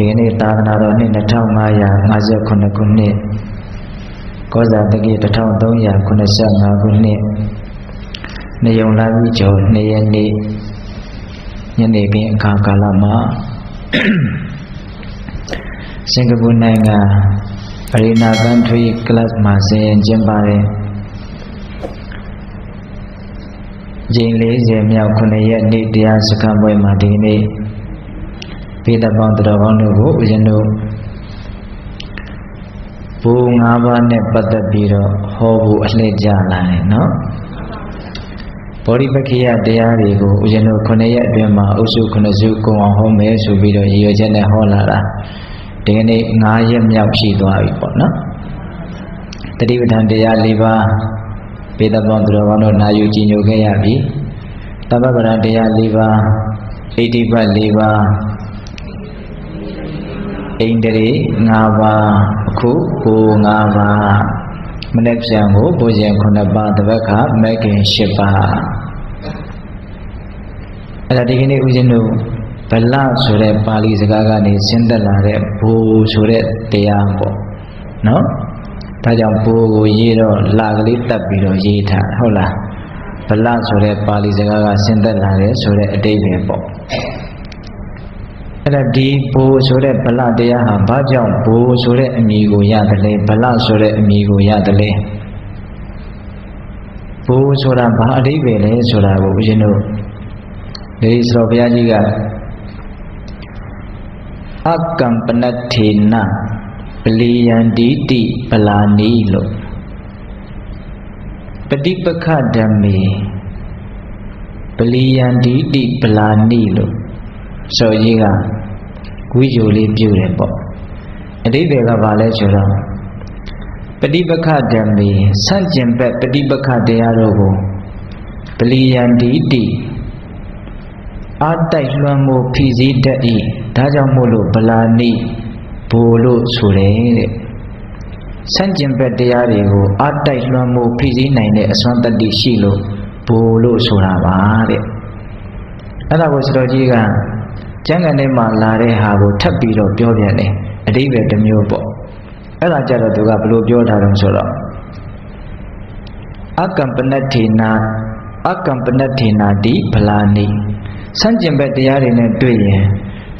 ဒီကနေ့သာသနာတော်နှစ်2558ခုနှစ်ကောဇာတကိ1385ခုနှစ်နေုံလာပြီးကျော်2ရက်နေ့ညနေခင်းအခါကာလမှာစင်ကာပူနိုင်ငံအရီနာကန်ထရီကလပ်မှာဆင်ရင်ကျင်းပတဲ့ဂျင်း40မြောက်9ရက်နေ့တရားစခန်းပွဲမှာဒီနေ့ ပိဋကပေါင်းတော်ကောင်းတို့ကိုဦးဇင်းတို့ဘူ၅ပါးနဲ့ပတ်သက်ပြီးတော့ဟောဖို့အလှည့်ကြလာတယ်နော်ဗောဓိပက္ခိယတရားတွေကိုဦးဇင်းတို့9ရက်အတွင်းမှာအုပ်စု9စုကုံအောင်ဟောမယ်ဆိုပြီးတော့ရည်ရွယ်ချက်နဲ့ဟောလာတာဒီကနေ့9ရက်မြောက်ရှိသွားပြီပေါ့နော်တတိပဋ္ဌာန်တရား၄ပါးပေတပေါင်းသူတော်ကောင်းတို့နာယူကြည်ညိုခဲ့ရပြီတပ္ပပဒတရား၄ပါးဣတိပတ်၄ပါး ဣန္ဒြေ၅ပါးအခုကို၅ပါးမနေ့ပြန်ကိုဘုရင်9ပါးတပတ်ခမဂ်ခင်10ပါးအဲ့ဒါဒီကနေ့ဦးဇင်းတို့ဗလဆိုတဲ့ပါဠိစကားကနေဆင်းသက်လာတဲ့ဘူဆိုတဲ့တရားပေါ့နော်ဒါကြောင့်ဘူကိုရေးတော့လာကလေးတက်ပြီးတော့ရေးထားဟုတ်လားဗလဆိုတဲ့ပါဠိစကားကဆင်းသက်လာတယ်ဆိုတဲ့အတိတ်ပဲပေါ့ အဲ့ဒါဒီဘူဆိုတဲ့ဗလတရားဟာဘာကြောင့်ဘူဆိုတဲ့အမည်ကိုရတယ်လဲဗလဆိုတဲ့အမည်ကိုရတယ်လဲဘူဆိုတာဘာအတိတ်ပဲလဲဆိုတာကိုဦးဇင်းတို့ဒီဆိုတော့ဘုရားကြီးကအကံပနထေနပလီယန္တိတိပလာနီလို့ပฏิပခဓမ္မေပလီယန္တိတိပလာနီလို့ဆိုကြီးက ဝိဇ္ဇိုလေးပြုတယ်ပေါ့အတိတ်တွေကဘာလဲဆိုတော့ပฏิပခဓမ္မေဆန့်ကျင်ဘက်ပฏิပခတရားတို့ကိုပလီယန္တိတိအာတိုက်လွှမ်းမှုဖြည့်စည်းတတ်၏ဒါကြောင့်မို့လို့ဗလာနိဘိုလ်လို့ဆိုတယ်တဲ့ဆန့်ကျင်ဘက်တရားတွေကိုအာတိုက်လွှမ်းမှုဖြည့်စည်းနိုင်တဲ့အစွမ်းတတ္တိရှိလို့ဘိုလ်လို့ဆိုတာပါတဲ့အဲ့ဒါကိုစတော်ကြီးက ကျမ်းဂန်ထဲမှာလာတဲ့ဟာကိုထပ်ပြီးတော့ပြောပြန်တယ်အတိပ္ပယ်တစ်မျိုးပေါ့အဲ့ဒါကြတော့သူကဘလို့ပြောထားတယ်ဆိုတော့အကံပနထေနာအကံပနထေနာတိဗလာနိဆန့်ကျင်ဘက်တရားတွေနဲ့တွေ့ရင်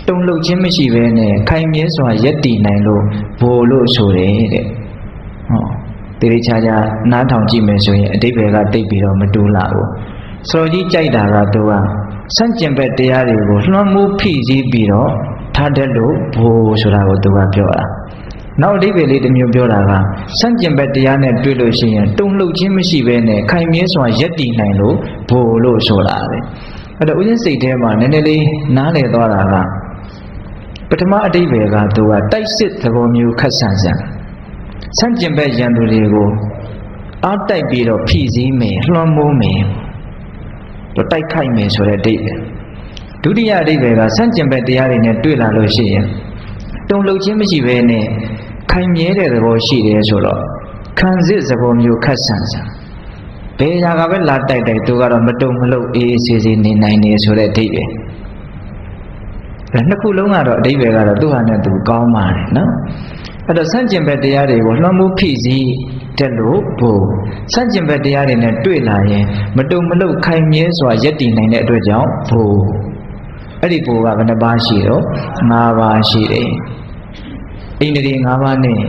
တုံ့လှုပ်ခြင်းမရှိဘဲနဲ့ခိုင်မြဲစွာယက်တည်နိုင်လို့ဘိုလ်လို့ဆိုတယ်တဲ့ဟောတေရိချာချာနားထောင်ကြည့်မယ်ဆိုရင်အတိပ္ပယ်ကတိတ်ပြီးတော့မတူးလာဘူးစော်ကြီးကြိုက်တာကသူက ဆန့်ကျင်ဘက်တရားတွေကိုလွှမ်းမိုးဖိစီးပြီးတော့ထားတတ်လို့ဘိုလ်ဆိုတာကိုသူကပြောတာနောက်အဓိပ္ပာယ်လေးတစ်မျိုးပြောတာကစန့်ကျင်ဘက်တရားနဲ့တွေ့လို့ရှိရင်တုံ့လှုပ်ခြင်းမရှိဘဲနဲ့ခိုင်မြဲစွာယက်တည်နိုင်လို့ဘိုလ်လို့ဆိုတာပဲအဲ့တော့ဦးဇင်းစိတ်ထဲမှာနည်းနည်းလေးနားလည်သွားတာကပထမအတိပ္ပယ်ကသူကတိုက်စစ်သဘောမျိုးခက်ဆန်ဆန်ဆန့်ကျင်ဘက်ရန်သူတွေကိုအားတိုက်ပြီးတော့ဖြည့်ဆည်းမယ်လွှမ်းမိုးမယ် တော့တိုက်ခိုက်မယ်ဆိုတဲ့အတိပ္ပယ်ဒုတိယအတိပ္ပယ်ကဆန့်ကျင်ဘက်တရားတွေနဲ့တွေ့လာလို့ရှိရင်တုံ့လှုပ်ခြင်းမရှိဘဲနဲ့ခိုင်မြဲတဲ့သဘောရှိတယ်ဆိုတော့ခံစစ်သဘောမျိုးခက်ဆန်ဆန်ဘယ်ရာကပဲလာတိုက်တိုက်သူကတော့မတုံမလှုပ်အေးအေးဆေးဆေးနေနိုင်နေဆိုတဲ့အဓိပ္ပာယ်ဒါနှစ်ခုလုံးကတော့အဓိပ္ပာယ်ကတော့သူ့ဟာနဲ့သူကောင်းပါတယ်နော်အဲ့တော့စန့်ကျင်ဘက်တရားတွေကိုလွှမ်းမိုးဖိစီး တက်လို့ဘို့စန့်ကျင်ဘက်တရားတွေနဲ့တွေ့လာရင်မတုံမလှုပ်ခိုင်မြဲစွာယက်တည်နိုင်တဲ့အတွက်ကြောင့်ဘို့အဲ့ဒီဘို့ကဘယ်နှပါးရှိတော့၅ပါးရှိတယ်အိန္ဒြေ၅ပါးနဲ့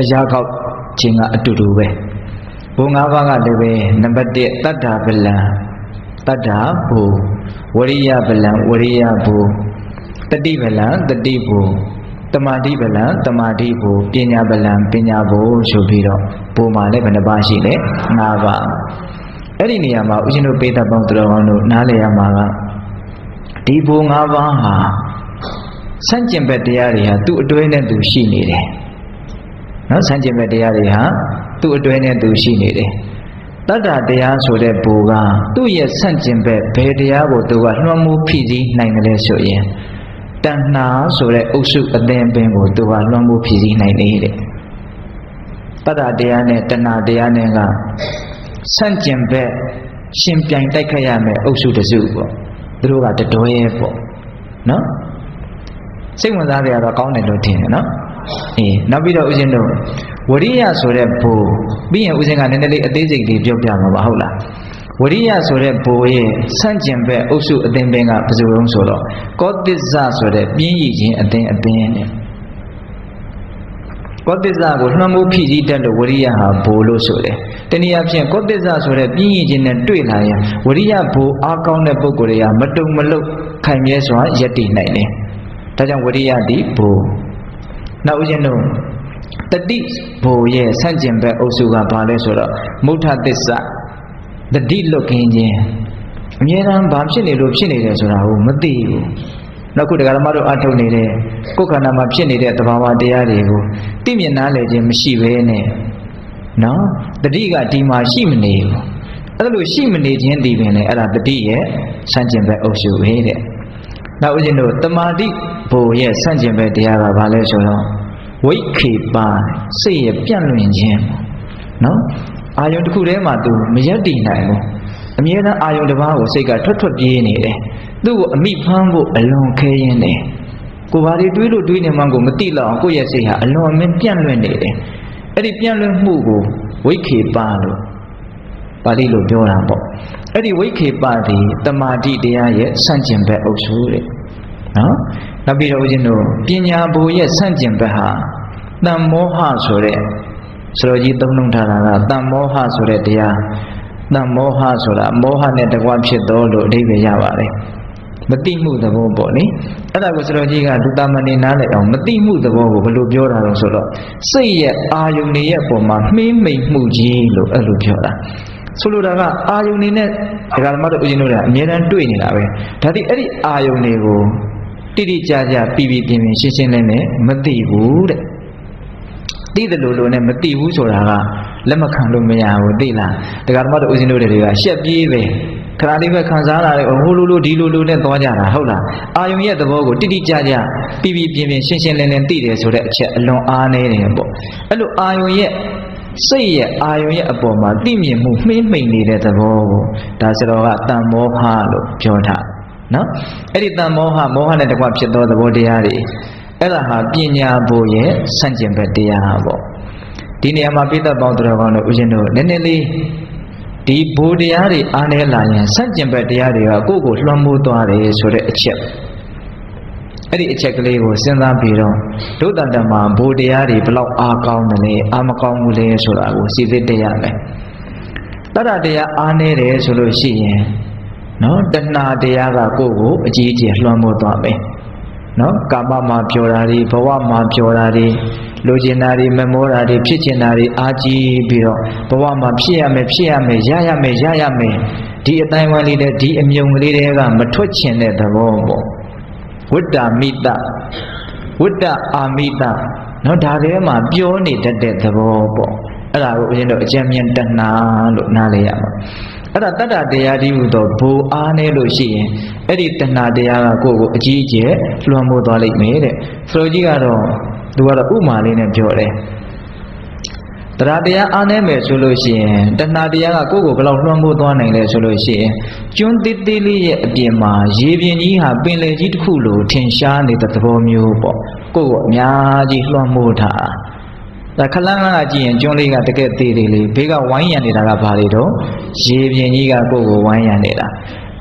အရာကောက်ခြင်းကအတူတူပဲဘုံ၅ပါးကလည်းပဲနံပါတ်1တတ္တာပလံတတ္တာဘူဝရိယပလံဝရိယဘူတတိပလံတတိဘူ တမာတိပလံတမာတိဘူပညာပလံပညာဘူဆိုပြီးတော့ဘူမှာလည်းဘယ်နှပါရှိလဲ၅ပါးအဲ့ဒီနေရာမှာဦးဇင်းတို့ပေတပေါင်းတော်ကောင်းတို့နားလည်ရမှာကဒီဘူ၅ပါးဟာစန့်ကျင်ဘက်တရားတွေဟာသူ့အတွဲနဲ့သူရှိနေတယ်နော်စန့်ကျင်ဘက်တရားတွေဟာသူ့အတွဲနဲ့သူရှိနေတယ်တတ္တတရားဆိုတဲ့ဘူကသူ့ရဲ့ဆန့်ကျင်ဘက်ဘယ်တရားကိုသူကလွှမ်းမိုးဖိစီးနိုင်တယ်လဲဆိုရင် တဏှာဆိုတဲ့အုပ်စုအသင်ပင်ကိုသူကလွှမ်းမိုးဖိစီးနိုင်နေတဲ့တတ္တတရားနဲ့တဏှာတရားနဲ့ကဆန့်ကျင်ဘက်ရှင်ပြိုင်တိုက်ခတ်ရမယ်အုပ်စုတစုပေါ့သူတို့ကတတော်ရဲပေါ့နော်စိတ်ဝင်စားကြရတော့ကောင်းတယ်လို့ထင်တယ်နော်အေးနောက်ပြီးတော့ဦးဇင်းတို့ဝရိယဆိုတဲ့ဘူပြီးရင်ဦးဇင်းကနည်းနည်းလေးအသေးစိတ်လေးပြောပြမှာပါဟုတ်လား ဝရိယဆိုတဲ့ဘူရဲ့ဆန့်ကျင်ဘက်အုပ်စုအသင်းပင်ကဘယ်လိုလုံးဆိုတော့ကောသစ္စာဆိုတဲ့ပြင်းရည်ခြင်းအသင်းအသင်းနဲ့ကောသစ္စာကိုလွှမ်းမိုးဖြည့်ဆည်းတတ်လို့ဝရိယဟာဘိုလ်လို့ဆိုတယ်။တနည်းအားဖြင့်ကောသစ္စာဆိုတဲ့ပြင်းရည်ခြင်းနဲ့တွေ့လာရင်ဝရိယဘိုလ်အားကောင်းတဲ့ပုဂ္ဂိုလ်တွေကမတုံမလုတ်ခိုင်မြဲစွာယက်တည်နိုင်တယ်။ဒါကြောင့်ဝရိယဒီဘိုလ်နောက်ဦးဇင်းတို့တတိဘိုလ်ရဲ့ဆန့်ကျင်ဘက်အုပ်စုကဘာလဲဆိုတော့မုဋ္ဌသစ္စာ တတိလွတ်ခင်းခြင်းအမြဲတမ်းဘာဖြစ်နေလို့ဖြစ်နေတယ်ဆိုတာကိုမသိဘူးနောက်ခုတရားဓမ္မတို့အထုတ်နေတဲ့ကိုယ်ခန္ဓာမှာဖြစ်နေတဲ့သဘာဝတရားတွေကိုသိမြင်နားလည်ခြင်းမရှိဘဲနဲ့နော်တတိကဒီမှာရှိမနေဘူးအဲ့လိုရှိမနေခြင်းဒီပင်လေအဲ့ဒါတတိရဲ့စံကျင်ဘက်အုပ်စုပဲတဲ့နောက်ဦးဇင်းတို့တမာတိဘိုလ်ရဲ့စံကျင်ဘက်တရားကဘာလဲဆိုတော့ဝိခေပါစိတ်ရဲ့ပြန့်လွင့်ခြင်းနော် အာယုံတစ်ခုတည်းမှာသူမရက်တည်နိုင်ဘူးအမြဲတမ်းအာယုံတစ်ပါးကိုစိတ်ကထွက်ထွက်ပြေးနေတယ်သူ့ကိုအမိဖမ်းဖို့အလွန်ခဲရင်းတယ်ကိုဘာတွေတွေးလို့တွေးနေမှန်းကိုမသိတော့ကိုယ့်ရဲ့စိတ်ဟာအလွန်အမင်းပြန့်လွင့်နေတယ်အဲ့ဒီပြန့်လွင့်မှုကိုဝိခေပါလို့ပါဠိလိုပြောတာပေါ့အဲ့ဒီဝိခေပသည်တမာတိတရားရဲ့ဆန့်ကျင်ဘက်အုပ်စုတဲ့နော်နောက်ပြီးတော့ဦးဇင်းတို့ပညာဘူရဲ့ဆန့်ကျင်ဘက်ဟာတန်မောဟဆိုတဲ့ စရောကြီးသုံးလုံးထားတာကတန်မောဟဆိုတဲ့တရားတန်မောဟဆိုတာမောဟနဲ့တကွဖြစ်တော်လို့အဓိပ္ပာယ်ရပါတယ်မတိမှုသဘောပေါ့နိအဲ့ဒါကိုစရောကြီးကလူသားမနေနားလည်အောင်မတိမှုသဘောကိုဘယ်လိုပြောတာလဲဆိုတော့စိတ်ရဲ့အာယုန်တွေရဲ့ပုံမှာမှင်းမိန်မှုကြီးလို့အဲ့လိုပြောတာဆိုလိုတာကအာယုန်နေနဲ့ဒကာဓမ္မတို့ဦးဇင်းတို့ကအမြဲတမ်းတွေ့နေတာပဲဒါတိအဲ့ဒီအာယုန်တွေကိုတိတိကျကျပြီးပြီးပြင်းပြင်းရှင်းရှင်းလင်းလင်းမသိဘူးတဲ့ သိတယ်လို့လို့နဲ့မသိဘူးဆိုတာကလက်မခံလို့မရဘူးသိလားဒကာဓမ္မတို့ဦးဇင်းတို့တွေကရှက်ပြေးပဲခဏလေးပဲခံစားလာတယ်ဟိုလိုလိုဒီလိုလိုနဲ့သွားကြတာဟုတ်လားအာယုံရဲ့သဘောကိုတိတိကျကျပြီးပြီးပြင်းပြင်းရှင်းရှင်းလင်းလင်းသိတယ်ဆိုတဲ့အချက်အလွန်အားနည်းတယ်ပေါ့အဲ့လိုအာယုံရဲ့စိတ်ရဲ့အာယုံရဲ့အပေါ်မှာသိမြင်မှုမှင်းမိန်နေတဲ့သဘောကိုဒါဆိုတော့ကတန်မောဟလို့ပြောတာနော်အဲ့ဒီတန်မောဟမောဟနဲ့တကွဖြစ်သောသဘောတရားတွေ အဲ့ဒါဟာပညာဘို့ရဲ့ဆန့်ကျင်ဘက်တရားပေါ့ဒီနေရာမှာပိဿပေါင်းတော်ကောင်းတို့ဦးဇင်းတို့နည်းနည်းလေးဒီဘိုးတရားတွေအားနေလာရင်ဆန့်ကျင်ဘက်တရားတွေကကိုယ့်ကိုလွှမ်းမိုးသွားတယ်ဆိုတဲ့အချက်အဲ့ဒီအချက်ကလေးကိုစဉ်းစားပြီးတော့ဒုတန်တမှာဘိုးတရားတွေဘလောက်အားကောင်းတယ်လဲအားမကောင်းဘူးလဲဆိုတာကိုစီစစ်တရမယ်တတတရားအားနေတယ်ဆိုလို့ရှိရင်နော်တဏှာတရားကကိုယ့်ကိုအကြီးအကျယ်လွှမ်းမိုးသွားမယ် နော်ကာမမှာပျော်တာတွေဘဝမှာပျော်တာတွေလိုချင်တာတွေမမောတာတွေဖြစ်ချင်တာတွေအာကြီးပြီးတော့ဘဝမှာဖြစ်ရမယ်ဖြစ်ရမယ်ရရမယ်ရရမယ်ဒီအတိုင်းဝိုင်းလေးတဲ့ဒီအမြုံကလေးတွေကမထွက်ချင်တဲ့သဘောပေါ့ဝိတ္တာမိတဝိတ္တအာမိတနော်ဒါတွေမှာပြောနေတတ်တဲ့သဘောပေါ့အဲ့ဒါကိုဦးဇင်းတို့အကျဉ်းမြင့်တဏှာလို့နားလည်ရမှာ အဲ့ဒါတတ္တတရားဒီဟုသောဘူအားနေလို့ရှိရင်အဲ့ဒီတဏှာတရားကကိုယ့်ကိုအကြီးအကျယ်လွှမ်းမိုးသွားလိမ့်မယ်တဲ့ဆိုလိုကြီးကတော့သူကတော့ဥမာလေးနဲ့ပြောတယ်တရားတရားအားနေမယ်ဆိုလို့ရှိရင်တဏှာတရားကကိုယ့်ကိုဘယ်လောက်လွှမ်းမိုးသွားနိုင်လဲဆိုလို့ရှိရင်ကျွန်းသေးသေးလေးရဲ့အပြင်မှာရေပြင်ကြီးဟာပင်လယ်ကြီးတစ်ခုလိုထင်ရှားနေတဲ့သဘောမျိုးပေါ့ကိုယ့်ကိုအများကြီးလွှမ်းမိုးထား ဒါခလန်းကကြည့်ရင်ကျွန်းလေးကတကယ်သေးသေးလေးဘေးကဝိုင်းရံနေတာကဘာတွေတော့ရေပြင်ကြီးကကိုယ့်ကိုဝိုင်းရံနေတာ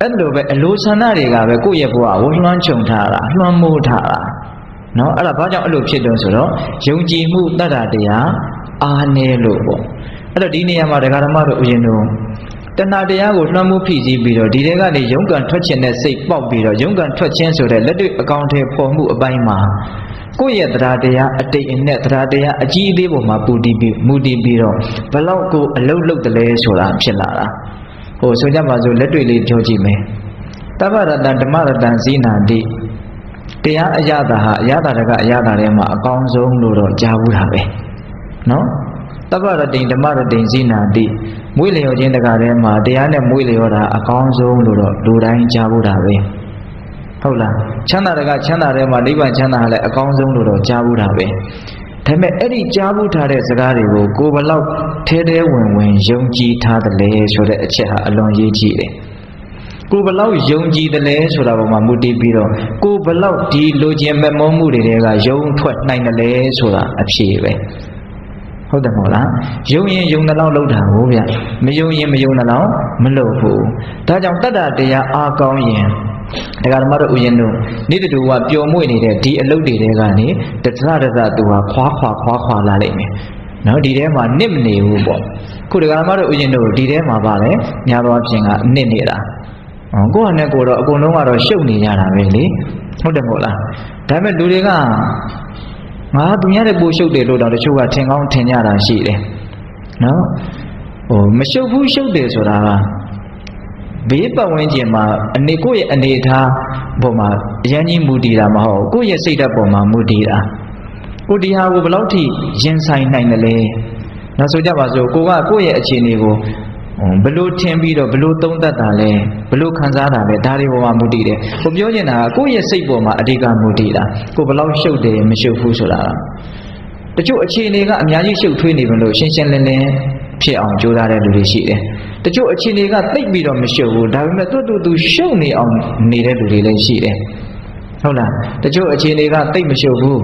အဲ့လိုပဲအလိုဆန္ဒတွေကပဲကိုယ့်ရဲ့ဘဝကိုလွှမ်းခြုံထားတာလွှမ်းမိုးထားတာနော်အဲ့ဒါဘာကြောင့်အဲ့လိုဖြစ်တော့ဆိုတော့ယုံကြည်မှုတတ္တတရားအားနည်းလို့ပေါ့အဲ့တော့ဒီနေရာမှာဒကာဓမ္မတို့ဥယျာဉ်တို့တဏှာတရားကိုလွှမ်းမိုးဖိစီးပြီးတော့ဒီထဲကနေယုံကံထွက်ခြင်းနဲ့စိတ်ပေါက်ပြီးတော့ယုံကံထွက်ခြင်းဆိုတဲ့လက်တွေ့အကောင့်ထဲပေါ်မှုအပိုင်းမှာ ကိုယ့်ရဲ့တရားတရားအတိတ်အနဲ့တရားတရားအကြီးအသေးပေါ်မှာပူတည်ပြီးမူတည်ပြီးတော့ဘလောက်ကိုအလုတ်လုတ်တလဲဆိုတာဖြစ်လာတာဟိုဆိုကြပါစို့လက်တွေ့လေးပြောကြည့်မယ်တပ္ပရတံဓမ္မရတံဇိနာတိတရားအရသာဟာအရသာတကအရသာထဲမှာအကောင်းဆုံးလို့တော့ကြားဘူးတာပဲနော်တပ္ပရတိန်ဓမ္မရတိန်ဇိနာတိမွေးလျော်ခြင်းတကထဲမှာတရားနဲ့မွေးလျော်တာအကောင်းဆုံးလို့တော့လူတိုင်းကြားဘူးတာပဲ ဟုတ်လားချမ်းသာတကချမ်းသာထဲမှာနိဗ္ဗာန်ချမ်းသာဟာလည်းအကောင်းဆုံးလို့တော့ကြားဘူးတာပဲဒါပေမဲ့အဲ့ဒီကြားဘူးထားတဲ့စကားတွေကိုကိုယ်ဘလောက်ထဲထဲဝင်ဝင်ယုံကြည်ထားတယ်လဲဆိုတဲ့အချက်ဟာအလွန်ရေးကြည့်တယ်ကိုကိုဘလောက်ယုံကြည်တယ်လဲဆိုတာပေါ်မှာမူတည်ပြီးတော့ကိုဘလောက်ဒီလိုချင်မမောမှုတွေကယုံထွက်နိုင်တယ်လဲဆိုတာအဖြေပဲဟုတ်တယ်မဟုတ်လားယုံရင်ယုံတဲ့လောက်လောက်တာဟုတ်ဗျမယုံရင်မယုံတဲ့လောက်မလုပ်ဘူးဒါကြောင့်တတ္တတရားအားကောင်းရင် ဒကာဓမ္မတို့ဥယျာဉ်တို့နေ့တူကပျော်မွေ့နေတဲ့ဒီအလုပ်တွေတဲကနေတသတသသူဟာခွာခွာခွာခွာလာလိမ့်မယ်နော်ဒီထဲမှာနစ်မနေဘူးပေါ့ခုဒကာဓမ္မတို့ဥယျာဉ်တို့ဒီထဲမှာပါလေညာတော်အပြင်ကနစ်နေတာဟောကိုယ့်ဟာနဲ့ကိုယ်တော့အကုန်လုံးကတော့ရှုပ်နေကြတာပဲလေဟုတ်တယ်မဟုတ်လားဒါပေမဲ့လူတွေကငါသူများတဲ့ပိုရှုပ်တယ်လို့တော့တချို့ကထင်ကောင်းထင်ကြတာရှိတယ်နော်ဟိုမရှုပ်ဘူးရှုပ်တယ်ဆိုတာက ဘေးပတ်ဝန်းကျင်မှာအနေကိုယ့်ရဲ့အနေထားပေါ်မှာအရင်ကြီးမူတည်တာမဟုတ်ကိုယ့်ရဲ့စိတ်ဓာတ်ပေါ်မှာမူတည်တာကိုဒီဟာကိုဘယ်လောက်ထိရင်ဆိုင်နိုင်တယ်လဲနောက်ဆိုကြပါစို့ကိုကကိုယ့်ရဲ့အခြေအနေကိုဘလို့ထင်ပြီးတော့ဘလို့သုံးသပ်တာလဲဘလို့ခံစားတာလဲဒါတွေပေါ်မှာမူတည်တယ်ကိုပြောချင်တာကကိုယ့်ရဲ့စိတ်ပေါ်မှာအဓိကမူတည်တာကိုဘလောက်ရှုပ်တယ်မရှုပ်ဘူးဆိုတာတချို့အခြေအနေကအများကြီးရှုပ်ထွေးနေပြီလို့ရှင်းရှင်းလင်းလင်းဖြစ်အောင်ကြိုးစားတဲ့လူတွေရှိတယ် တချို့အခြေအနေကသိပ်ပြီးတော့မရှုပ်ဘူးဒါပေမဲ့သူ့သူသူရှုပ်နေအောင်နေတဲ့လူတွေလည်းရှိတယ်ဟုတ်လားတချို့အခြေအနေကသိပ်မရှုပ်ဘူး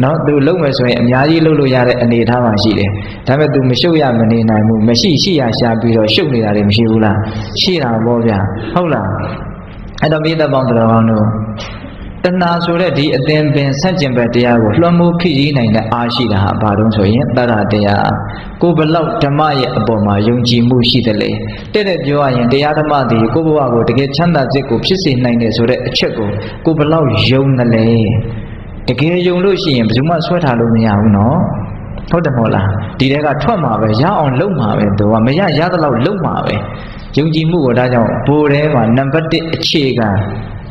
เนาะသူလုံးမယ်ဆိုရင်အများကြီးလုပ်လို့ရတဲ့အနေအထားမှရှိတယ်ဒါပေမဲ့သူမရှုပ်ရမနေနိုင်ဘူးမရှိရှိရရှာပြီးတော့ရှုပ်နေတာတွေမရှိဘူးလားရှိတာပေါ့ဗျာဟုတ်လားအဲ့တော့မိသက်ပေါင်းတော်ကောင်းတို့ တဏှာဆိုတဲ့ဒီအသင်ပင်ဆန့်ကျင်ဘက်တရားကိုလွှမ်းမိုးဖြစ်ရည်နိုင်တဲ့အားရှိတာဟာဘာလို့ဆိုရင်တရတရားကိုဘလောက်ဓမ္မရဲ့အပေါ်မှာယုံကြည်မှုရှိတယ်လေတဲ့တဲ့ပြောရရင်တရားဓမ္မဒီကိုဘဝကိုတကယ်ချမ်းသာစိတ်ကိုဖြစ်စေနိုင်တယ်ဆိုတဲ့အချက်ကိုကိုဘလောက်ယုံတယ်လေတကယ်ယုံလို့ရှိရင်ဘယ်သူမှဆွဲထားလို့မရဘူးနော်ဟုတ်တယ်မဟုတ်လားဒီတဲကထွက်မှာပဲရအောင်လုပ်မှာပဲသူကမရရသလောက်လုပ်မှာပဲယုံကြည်မှုကိုဒါကြောင့်ဘိုးထဲမှာနံပါတ်1အခြေခံ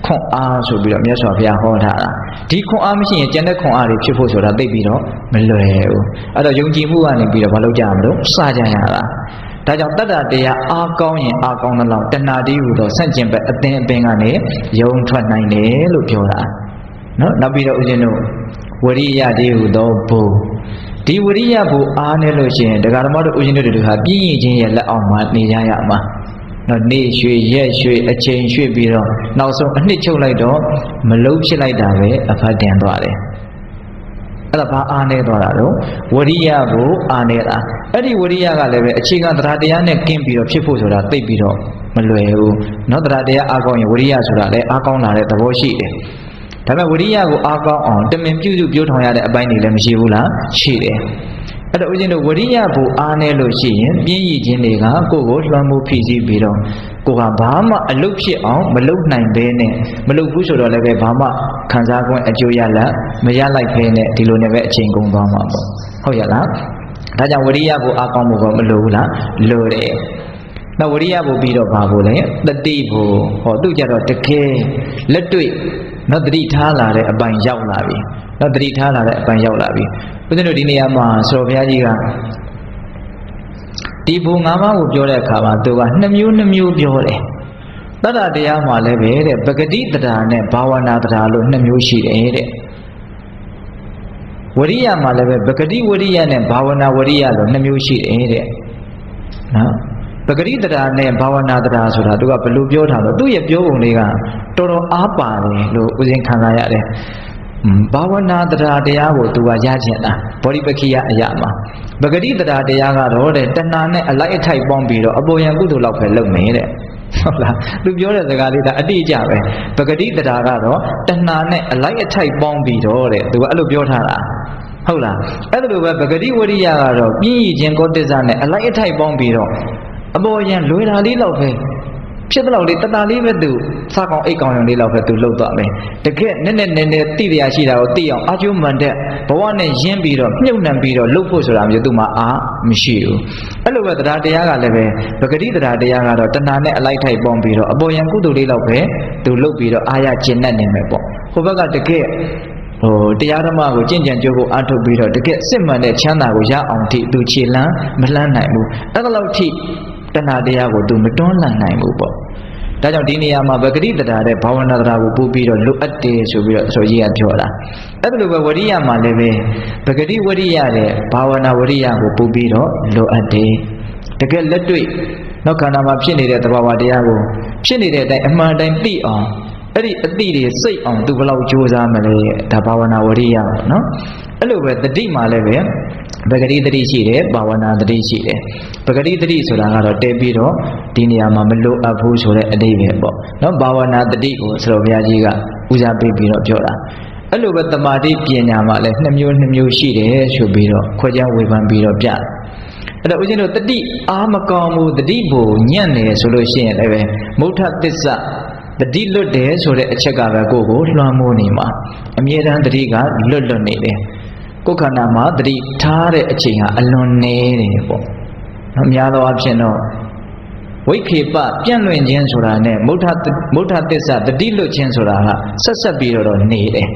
ခွန်အားဆိုပြီးတော့မြတ်စွာဘုရားဟောထားတာဒီခွန်အားမရှိရင်ကျန်တဲ့ခွန်အားတွေဖြစ်ဖို့ဆိုတာသိပြီးတော့မလွယ်ဘူးအဲ့တော့ယုံကြည်မှုကနေပြီးတော့မလုပ်ကြမလို့စကြရတာဒါကြောင့်တတ္တတရားအားကောင်းရင်အားကောင်းသလောက်တဏှာတိဟူသောဆန့်ကျင်ဘက်အသင်အပင်ကနေယုံထွက်နိုင်တယ်လို့ပြောတာနော်နောက်ပြီးတော့ဦးဇင်းတို့ဝရိယတိဟူသောဘုဒီဝရိယဘုအားနေလို့ရှိရင်ဒကာဓမ္မတို့ဦးဇင်းတို့တို့ဟာပြည့်ရင်ချင်းရဲ့လက်အောက်မှာနေကြရမှာ နော်နေရွှေရက်ရွှေအချိန်ရွှေပြီးတော့နောက်ဆုံးအနှစ်ချုပ်လိုက်တော့မလုံးဖြစ်လိုက်တာပဲအဖတ်တင်သွားတယ်အဲ့ဒါဘာအားနေသွားတာတော့ဝရိယကိုအားနေတာအဲ့ဒီဝရိယကလည်းပဲအခြေခံတရားတရားနဲ့ကင်းပြီးတော့ဖြစ်ဖို့ဆိုတာသိပြီးတော့မလွယ်ဘူးเนาะတရားတရားအားကောင်းရင်ဝရိယဆိုတာလည်းအားကောင်းလာတဲ့သဘောရှိတယ်ဒါပေမဲ့ဝရိယကိုအားကောင်းအောင်တမင်ပြုစုပြောထောင်ရတဲ့အပိုင်းတွေလည်းမရှိဘူးလားရှိတယ် အဲ့တော့ဦးဇင်းတို့ဝရိယဘူအားနေလို့ရှိရင်ပြင်းရည်ခြင်းတွေကကိုယ့်ကိုလွှမ်းမိုးဖိစီးပြီးတော့ကိုကဘာမှအလုတ်ဖြစ်အောင်မလုတ်နိုင်ဘဲနဲ့မလုတ်ဘူးဆိုတော့လည်းပဲဘာမှခံစား권အကျိုးရလက်မရလိုက်ဘဲနဲ့ဒီလိုနဲ့ပဲအချိန်ကုန်သွားမှာပေါ့ဟုတ်ရလားဒါကြောင့်ဝရိယဘူအားကောင်းမှုကမလိုဘူးလားလိုတယ်နောက်ဝရိယဘူပြီးတော့ဘာဘူးလဲတတိဘူဟောသူကြတော့တကယ်လက်တွေ့နော်တတိထားလာတဲ့အပိုင်ရောက်လာပြီ နော်တတိထားလာတဲ့အပိုင်ရောက်လာပြီဦးဇင်းတို့ဒီနေရာမှာဆော်ဘုရားကြီးကဒီဘုံ၅ပါးကိုပြောတဲ့အခါမှာသူကနှစ်မျိုးနှစ်မျိုးပြောတယ်တတ္တတရားမှာလည်းပဲတဲ့ပဂတိတရားနဲ့ဘာဝနာတရားလို့နှစ်မျိုးရှိတယ်တဲ့ဝရိယမှာလည်းပဲပဂတိဝရိယနဲ့ဘာဝနာဝရိယလို့နှစ်မျိုးရှိတယ်တဲ့နော်ပဂရိတရားနဲ့ဘာဝနာတရားဆိုတာသူကဘယ်လိုပြောထားလို့သူ့ရဲ့ပြောပုံလေးကတော်တော်အားပါတယ်လို့ဦးဇင်းခံစားရတယ် ဘာဝနာတရားတရားကိုသူကရကျင်တာဗောဓိပက္ခိယအရာမှာပဂတိတရားတရားကတော့တဲ့တဏှာနဲ့အလိုက်အထိုက်ပေါင်းပြီးတော့အပေါ်ယံကုသိုလ်လောက်ပဲလုပ်မယ်တဲ့ဟုတ်လားသူပြောတဲ့စကားလေးဒါအတိအကျပဲပဂတိတရားကတော့တဏှာနဲ့အလိုက်အထိုက်ပေါင်းပြီးတော့တဲ့သူကအဲ့လိုပြောထားတာဟုတ်လားအဲ့လိုပဲပဂတိဝရိယကတော့ပြင်းရည်ခြင်းကောတစ္ဆနဲ့အလိုက်အထိုက်ပေါင်းပြီးတော့အပေါ်ယံလွယ်တာလေးလောက်ပဲ ဖြစ်တဲ့လောက်လေးတတလေးပဲသူစားကောင်းအိတ်ကောင်းရုံလေးလောက်ပဲသူလှုပ်သွားမယ်တကယ်နဲ့နဲ့နဲ့နဲ့သိတရားရှိတာကိုသိအောင်အာကျိုးမှန်တဲ့ဘဝနဲ့ရင်းပြီးတော့မြုပ်နှံပြီးတော့လှုပ်ဖို့ဆိုတာမျိုးသူမှအာမရှိဘူးအဲ့လိုပဲတရားတရားကလည်းပဲပဂတိတရားတရားကတော့တဏှာနဲ့အလိုက်ထိုက်ပေါင်းပြီးတော့အပေါ်ယံကုသိုလ်လေးလောက်ပဲသူလှုပ်ပြီးတော့အာရကျင့်တတ်နေမယ်ပေါ့ဟိုဘက်ကတကယ်ဟိုတရားဓမ္မကိုကြင်ကြံကြိုးကိုအထုတ်ပြီးတော့တကယ်စစ်မှန်တဲ့ချမ်းသာကိုရအောင်ထိသူခြေလန်းမလှမ်းနိုင်ဘူးအဲ့ဒါလောက်ထိ တဏှာတရားကိုသူမတွန်းလှန်နိုင်ဘူးပေါ့ဒါကြောင့်ဒီနေရာမှာဗဂရိတရာတဲ့ဘာဝနာတရားကိုပို့ပြီးတော့လိုအပ်တယ်ဆိုပြီးတော့ဆိုကြီးကပြောတာအဲ့ဒါလိုပဲဝရိယမှာလည်းပဲဗဂရိဝရိယတဲ့ဘာဝနာဝရိယကိုပို့ပြီးတော့လိုအပ်တယ်တကယ်လက်တွေ့နောက်ခန္ဓာမှာဖြစ်နေတဲ့သဘာဝတရားကိုဖြစ်နေတဲ့အတိုင်းအမှန်တိုင်းသိအောင် အဲ့ဒီအတိတွေစိတ်အောင်သူဘယ်လောက်ကြိုးစားမလဲဒါဘာဝနာဝရိယပေါ့နော်အဲ့လိုပဲတတိမှလည်းပဲပဂတိတတိရှိတယ်ဘာဝနာတတိရှိတယ်ပဂတိတတိဆိုတာကတော့တဲပြီးတော့ဒီနေရာမှာမလိုအပ်ဘူးဆိုတဲ့အတိပဲပေါ့နော်ဘာဝနာတတိကိုဆရာဘုရားကြီးကဦးစားပေးပြီးတော့ပြောတာအဲ့လိုပဲတမာတိပညာမှာလည်းနှစ်မျိုးနှစ်မျိုးရှိတယ်ဆိုပြီးတော့ခွဲခြားဝေဖန်ပြီးတော့ပြတယ်အဲ့တော့ဦးဇင်းတို့တတိအားမကောင်းဘူးတတိဘုံညံ့နေဆိုလို့ရှိရင်လည်းပဲမုဋ္ဌသစ္စာ တတိလွတ်တယ်ဆိုတဲ့အချက်ကပဲကိုယ့်ကိုလွှမ်းမိုးနေမှာအမြဲတမ်းတတိကလွတ်လွတ်နေတယ်ကိုယ်ခန္ဓာမှာတတိထားတဲ့အချိန်ဟာအလွန်နေတယ်ပေါ့နော်များသောအားဖြင့်တော့ဝိခေပပြန့်လွင့်ခြင်းဆိုတာနဲ့မုဋ္ဌမုဋ္ဌသစ္စာတတိလွတ်ခြင်းဆိုတာကဆက်ဆက်ပြီးတော့နေတယ်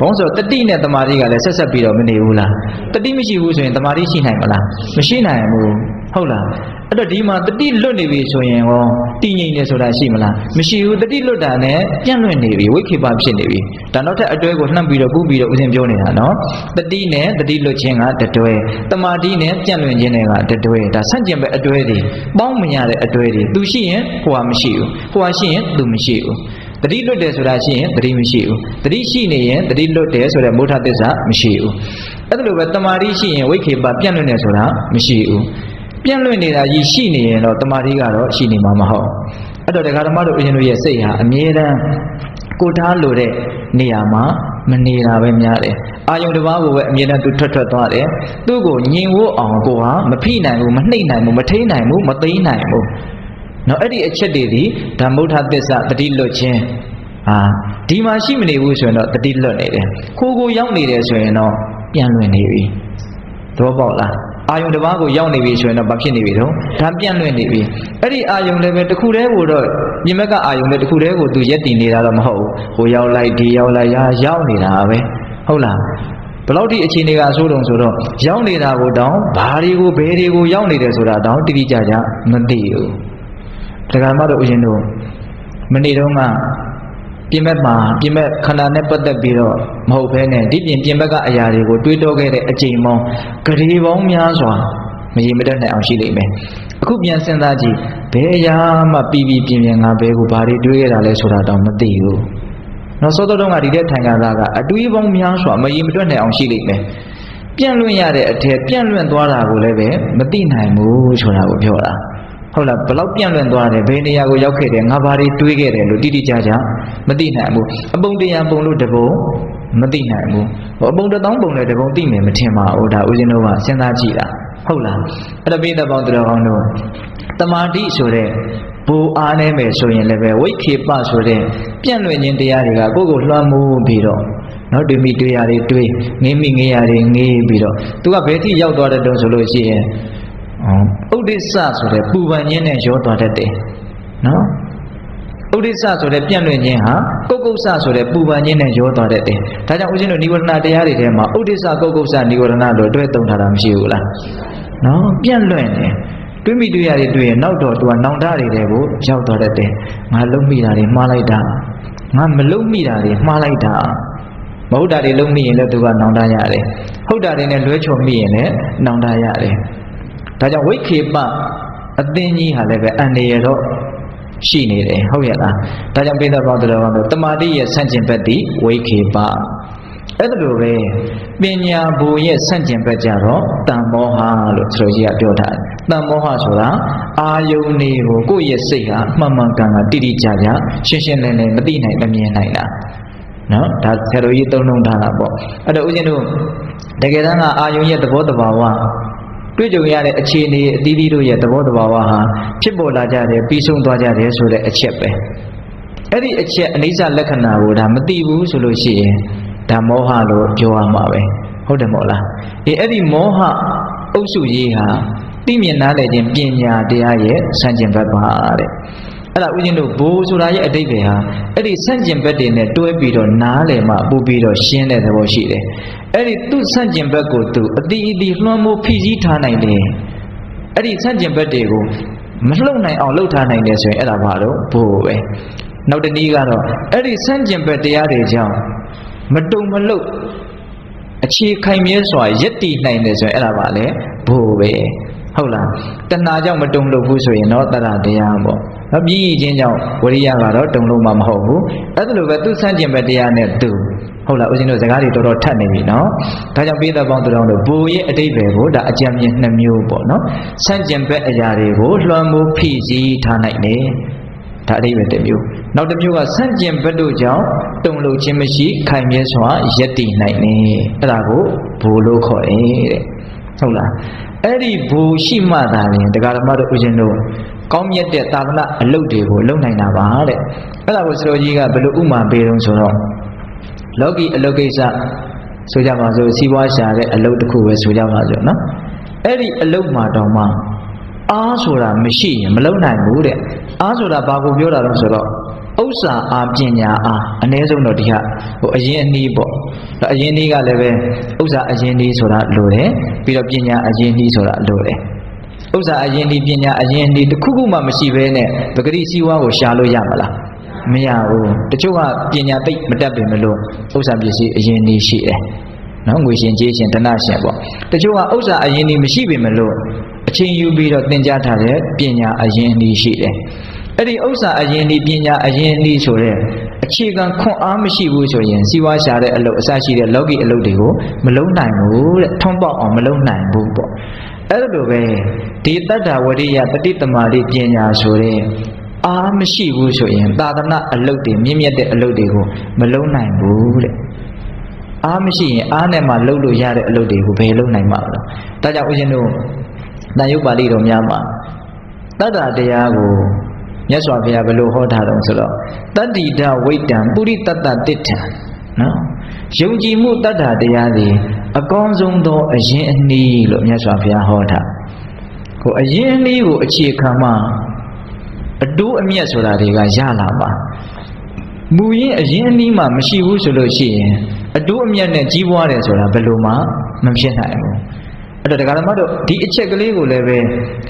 ဘုံဆိုတတိနဲ့တမာတိကလည်းဆက်ဆက်ပြီးတော့မနေဘူးလားတတိမရှိဘူးဆိုရင်တမာတိရှိနိုင်မလားမရှိနိုင်ဘူးဟုတ်လား အဲ့တော့ဒီမှာတတိလွတ်နေပြီဆိုရင်ရောတည်ငြိမ်နေဆိုတာရှိမလားမရှိဘူးတတိလွတ်တာနဲ့ပြန့်လွင့်နေပြီဝိခေပဖြစ်နေပြီဒါနောက်ထပ်အတွဲကိုနှံ့ပြီးတော့ပူပြီးတော့ဥစဉ်ပြောနေတာနော်တတိနဲ့တတိလွတ်ခြင်းကတတွဲတမာတိနဲ့ပြန့်လွင့်ခြင်းတွေကတတွဲဒါဆန့်ကျင်ဘက်အတွဲတွေပေါင်းမရတဲ့အတွဲတွေသူရှိရင်ဟိုဟာမရှိဘူးဟိုဟာရှိရင်သူမရှိဘူးတတိလွတ်တယ်ဆိုတာရှိရင်တတိမရှိဘူးတတိရှိနေရင်တတိလွတ်တယ်ဆိုတဲ့မုဋ္ဌသစ္စာမရှိဘူးအဲ့ဒါလိုပဲတမာတိရှိရင်ဝိခေပပြန့်လွင့်တယ်ဆိုတာမရှိဘူး ပြန့်လွင့်နေတာကြီးရှိနေရင်တော့တမာတိကတော့ရှိနေမှာမဟုတ်အဲ့တော့တရားဓမ္မတို့အရင်တို့ရဲ့စိတ်ဟာအမြဲတမ်းကိုထားလို့တဲ့နေရာမှာမနေတာပဲများတယ်အာယုံတစ်ပါးကိုပဲအမြဲတမ်းသူထွက်ထွက်သွားတယ်သူ့ကိုညင်ဝတ်အောင်ကိုဟာမဖိနိုင်ဘူးမနှိမ့်နိုင်ဘူးမထိန်နိုင်ဘူးမသိမ်းနိုင်ဘူးနော်အဲ့ဒီအချက်တွေဒီဓမ္မုဋ္ဌသစ္စာတတိလွတ်ခြင်းဟာဒီမှာရှိမနေဘူးဆိုရင်တော့တတိလွတ်နေတယ်ခိုးကိုရောက်နေတယ်ဆိုရင်တော့ပြန်လွင်နေပြီသဘောပေါက်လား အာယုံတစ်ပါးကိုရောက်နေပြီဆိုရင်တော့ဘာဖြစ်နေပြီတော့ဒါပြန့်လွင့်နေပြီအဲ့ဒီအာယုံလည်းပဲတစ်ခုတည်းကိုတော့မြင်မကအာယုံလည်းတစ်ခုတည်းကိုသူရက်တည်နေတာတော့မဟုတ်ဘူးဟိုရောက်လိုက်ဒီရောက်လိုက်ရာရောက်နေတာပဲဟုတ်လားဘယ်လောက်ဒီအခြေအနေကအဆိုးတုံဆိုတော့ရောက်နေတာကိုတောင်းဘာတွေကိုဘယ်တွေကိုရောက်နေတယ်ဆိုတာတောင်းတိတိကျကျမသိဘူးဒကာမတို့အရင်တို့မနေ့တုန်းက ပြင်ဘက်မှာပြင်ဘက်ခန္ဓာနဲ့ပတ်သက်ပြီးတော့မဟုတ်ဘဲနဲ့ဒီပြင်ပြင်ဘက်ကအရာတွေကိုတွေးတောခဲ့တဲ့အချိန်ပေါင်းဂရေပေါင်းများစွာမရေမတက်နိုင်အောင်ရှိလိမ့်မယ်အခုပြန်စဉ်းစားကြည့်ဘယ်အရာမှပြီးပြီးပြင်ပြင်ငါဘဲကိုဘာတွေတွေးခဲ့တာလဲဆိုတာတော့မသိဘူးနောက်စောတော်တုန်းကဒီတဲ့ထိုင်ကစားကအတွေးပေါင်းများစွာမရေမတွက်နိုင်အောင်ရှိလိမ့်မယ်ပြန့်လွင့်ရတဲ့အထက်ပြန့်လွင့်သွားတာကိုလည်းပဲမသိနိုင်ဘူးဆိုတာကိုပြောတာ ဟုတ်လားဘလောက်ပြန့်လွင့်သွားတယ်ဘယ်နေရာကိုရောက်ခဲ့တယ်ငါဘာတွေတွေးခဲ့တယ်လို့တိတိကျကျမသိနိုင်ဘူးအပုံတရားပုံလို့တပုံမသိနိုင်ဘူးဟိုအပုံတသောပုံနဲ့တပုံသိမယ်မထင်ပါဘူးဒါဦးဇင်းတို့ကစဉ်းစားကြည့်တာဟုတ်လားအဲ့ဒါပိဿပေါင်းတော်ကောင်းတို့တမာတိဆိုတဲ့ဘူအားနေမယ်ဆိုရင်လည်းပဲဝိခေပဆိုတဲ့ပြန့်လွင့်ခြင်းတရားတွေကကိုယ့်ကိုလွှမ်းမိုးပြီးတော့နော်တွေ့မိတွေ့ရတွေတွေ့ငေးမိငေးရတွေငေးပြီးတော့သူကဘယ်ထိရောက်သွားတဲ့တုံးဆိုလို့ရှိရင် ဥဒိစ္စဆိုတဲ့ပူပန်ခြင်းနဲ့ရောသွားတတ်တယ်နော်ဥဒိစ္စဆိုတဲ့ပြန့်လွင့်ခြင်းဟာကုတ်ကုတ်ဆဆိုတဲ့ပူပန်ခြင်းနဲ့ရောသွားတတ်တယ်ဒါကြောင့်ဦးဇင်းတို့និဝရဏတရားတွေထဲမှာဥဒိစ္စကုတ်ကုတ်ဆនិဝရဏလို့အတွဲသုံးထားတာမရှိဘူးလားနော်ပြန့်လွင့်တယ်တွေးမိတွေ့ရတယ်တွေ့ရင်နောက်တော့သူကနောင်တတွေတဲ့ကိုရောက်သွားတတ်တယ်ငါလုံးမိတာတွေမှားလိုက်တာငါမလုံးမိတာတွေမှားလိုက်တာမဟုတ်တာတွေလုံးမိရင်လည်းသူကနောင်တရတယ်ဟုတ်တာတွေနဲ့လွဲချော်မိရင်လည်းနောင်တရတယ် ဒါကြောင့်ဝိခေပအသင်းကြီးဟာလည်းပဲအန္တရာယ်တော့ရှိနေတယ်ဟုတ်ရဲ့လားဒါကြောင့်ပိဿပေါင်းတော်ကတော့တမာတိရဲ့ဆန့်ကျင်ဘက်ဒီဝိခေပအဲ့ဒါလိုပဲပညာဘူရဲ့ဆန့်ကျင်ဘက်ကြတော့တန်မောဟလို့ဆိုကြီးကပြောထားတယ်တန်မောဟဆိုတာအာယုန်တွေကိုကိုယ့်ရဲ့စိတ်ဟာမှန်မှန်ကန်ကန်တိတိကျကျရှင်းရှင်းလင်းလင်းမသိနိုင်မမြင်နိုင်တာနော်ဒါဆရာတော်ကြီးသုံးလုံးထားတာပေါ့အဲ့တော့ဦးဇင်းတို့တကယ်တမ်းကအာယုန်ရဲ့သဘောတဘာဝ တွေ့ကြုံရတဲ့အခြေအနေအသီးသီးတို့ရဲ့သဘောတဘာဝဟာဖြစ်ပေါ်လာကြတယ်ပြီးဆုံးသွားကြတယ်ဆိုတဲ့အချက်ပဲအဲ့ဒီအချက်အနိစ္စလက္ခဏာကိုဒါမသိဘူးဆိုလို့ရှိရင်ဒါမောဟလို့ပြောရမှာပဲဟုတ်တယ်မို့လားအေးအဲ့ဒီမောဟအုပ်စုကြီးဟာသိမြင်နားလည်ခြင်းပညာတရားရဲ့ဆန့်ကျင်ဘက်ပါတဲ့ အဲ့ဒါဦးဇင်းတို့ဘိုးဆိုတာရဲ့အတိတ်ပဲဟာအဲ့ဒီဆန့်ကျင်ဘက်တွေနဲ့တွဲပြီးတော့နားလည်မှပို့ပြီးတော့ရှင်းတဲ့သဘောရှိတယ်အဲ့ဒီသူ့ဆန့်ကျင်ဘက်ကိုသူအတိအသီးလွှမ်းမိုးဖိစီးထားနိုင်တယ်အဲ့ဒီဆန့်ကျင်ဘက်တွေကိုမလှုပ်နိုင်အောင်လှုပ်ထားနိုင်တယ်ဆိုရင်အဲ့ဒါဘာလို့ဘိုးပဲနောက်တနည်းကတော့အဲ့ဒီဆန့်ကျင်ဘက်တရားတွေကြောင့်မတုံမလှုပ်အခြေခိုင်မြဲစွာယက်တည်နိုင်တယ်ဆိုရင်အဲ့ဒါပါလေဘိုးပဲ ဟဟုတ်လားတဏှာကြောင့်မတုံလို့ဘူးဆိုရင်တော့တတ္တတရားပေါ့နော်ပြီးရင်ချင်းကြောင့်ဝရိယကတော့တုံလို့မှမဟုတ်ဘူးအဲ့ဒါလိုပဲသူစန့်ကျင်ဘက်တရားနဲ့သူဟုတ်လားဦးဇင်းတို့စကားတွေတော်တော်ထပ်နေပြီနော်ဒါကြောင့်ပိဿပေါင်းသူတော်တို့ဘူရဲ့အတိတ်ပဲကိုဒါအကြံဉာဏ်နှစ်မျိုးပေါ့နော်စန့်ကျင်ဘက်အရာတွေကိုလွှမ်းမိုးဖိစီးထားနိုင်တယ်ဒါအတိတ်ပဲတစ်မျိုးနောက်တစ်မျိုးကဆန့်ကျင်ဘက်တို့ကြောင့်တုံလို့ခြင်းမရှိ ခိုင်မြဲစွာယက်တည်နိုင်တယ်အဲ့ဒါကိုဘူလို့ခေါ်တယ်တဲ့ဟုတ်လား အဲ့ဒီဘူရှိမှသာလျှင်တရားဓမ္မတို့ဦးဇင်းတို့ကောင်းမြတ်တဲ့သာသနာအလုပ်တွေကိုလုပ်နိုင်တာပါတဲ့အဲ့ဒါကိုစတော်ကြီးကဘယ်လိုဥမာပေးတော့ဆိုတော့လောကီအလုပ်ကိစ္စဆိုကြပါစို့စီးပွားရှာတဲ့အလုပ်တစ်ခုပဲဆိုကြပါစို့နော်အဲ့ဒီအလုပ်မှာတော့မှအားဆိုတာမရှိရင်မလုပ်နိုင်ဘူးတဲ့အားဆိုတာဘာကိုပြောတာလဲဆိုတော့ ဥစ္စာအားပညာအားအ ਨੇ ဆုံးတော့ဒီကဟိုအရင်အနည်းပေါ့အရင်နည်းကလည်းပဲဥစ္စာအရင်နည်းဆိုတာလိုတယ်ပြီးတော့ပညာအရင်နည်းဆိုတာလိုတယ်ဥစ္စာအရင်နည်းပညာအရင်နည်းတစ်ခုခုမှမရှိဘဲနဲ့ပဂရိစီဝါကိုရှာလို့ရမလားမရဘူးတချို့ကပညာသိမတတ်ပင်မလို့ဥစ္စာပစ္စည်းအရင်နည်းရှိတယ်နော်ငွေရှင်ကြေးရှင်တဏှရှင်ပေါ့တချို့ကဥစ္စာအရင်နည်းမရှိပင်မလို့အချင်းယူပြီးတော့သင်ကြားထားတဲ့ပညာအရင်နည်းရှိတယ် အဲ့ဒီဥစ္စာအရင်ဒီပညာအရင်ဒီဆိုတဲ့အခြေခံခွန်အားမရှိဘူးဆိုရင်စီးပွားရှာတဲ့အလုပ်အစရှိတဲ့လောကီအလုပ်တွေကိုမလုံးနိုင်ဘူးတဲ့ထုံးပေါက်အောင်မလုံးနိုင်ဘူးပေါ့အဲ့လိုပဲဒီတတ္တဝရိယတတိတမာတိပညာဆိုတဲ့အားမရှိဘူးဆိုရင်သာသနာအလုပ်တွေမြင့်မြတ်တဲ့အလုပ်တွေကိုမလုံးနိုင်ဘူးတဲ့အားမရှိရင်အားနဲ့မှလုပ်လို့ရတဲ့အလုပ်တွေကိုဘယ်လုပ်နိုင်မှာလဲဒါကြောင့်ဦးဇင်းတို့တန်ရုပ်ပါဠိတော်များမှာတတ္တတရားကို မြတ်စွာဘုရားဘယ်လိုဟောထားတော့ဆိုတော့တတ္တိဒဝိတံပုရိတတ္တတိဋ္ဌံနော်ယုံကြည်မှုတတ္တတရားသည်အကောင်းဆုံးသောအရင်အနည်းလို့မြတ်စွာဘုရားဟောထားဟိုအရင်အနည်းကိုအခြေခံမှအတိုးအမြတ်ဆိုတာတွေကရလာပါမူရင်းအရင်အနည်းမှမရှိဘူးဆိုလို့ရှိရင်အတိုးအမြတ်နဲ့ကြီးပွားတယ်ဆိုတာဘယ်လိုမှမဖြစ်နိုင်ဘူး အဲ့တော့ဒကာဓမ္မတို့ဒီအချက်ကလေးကိုလည်းပဲ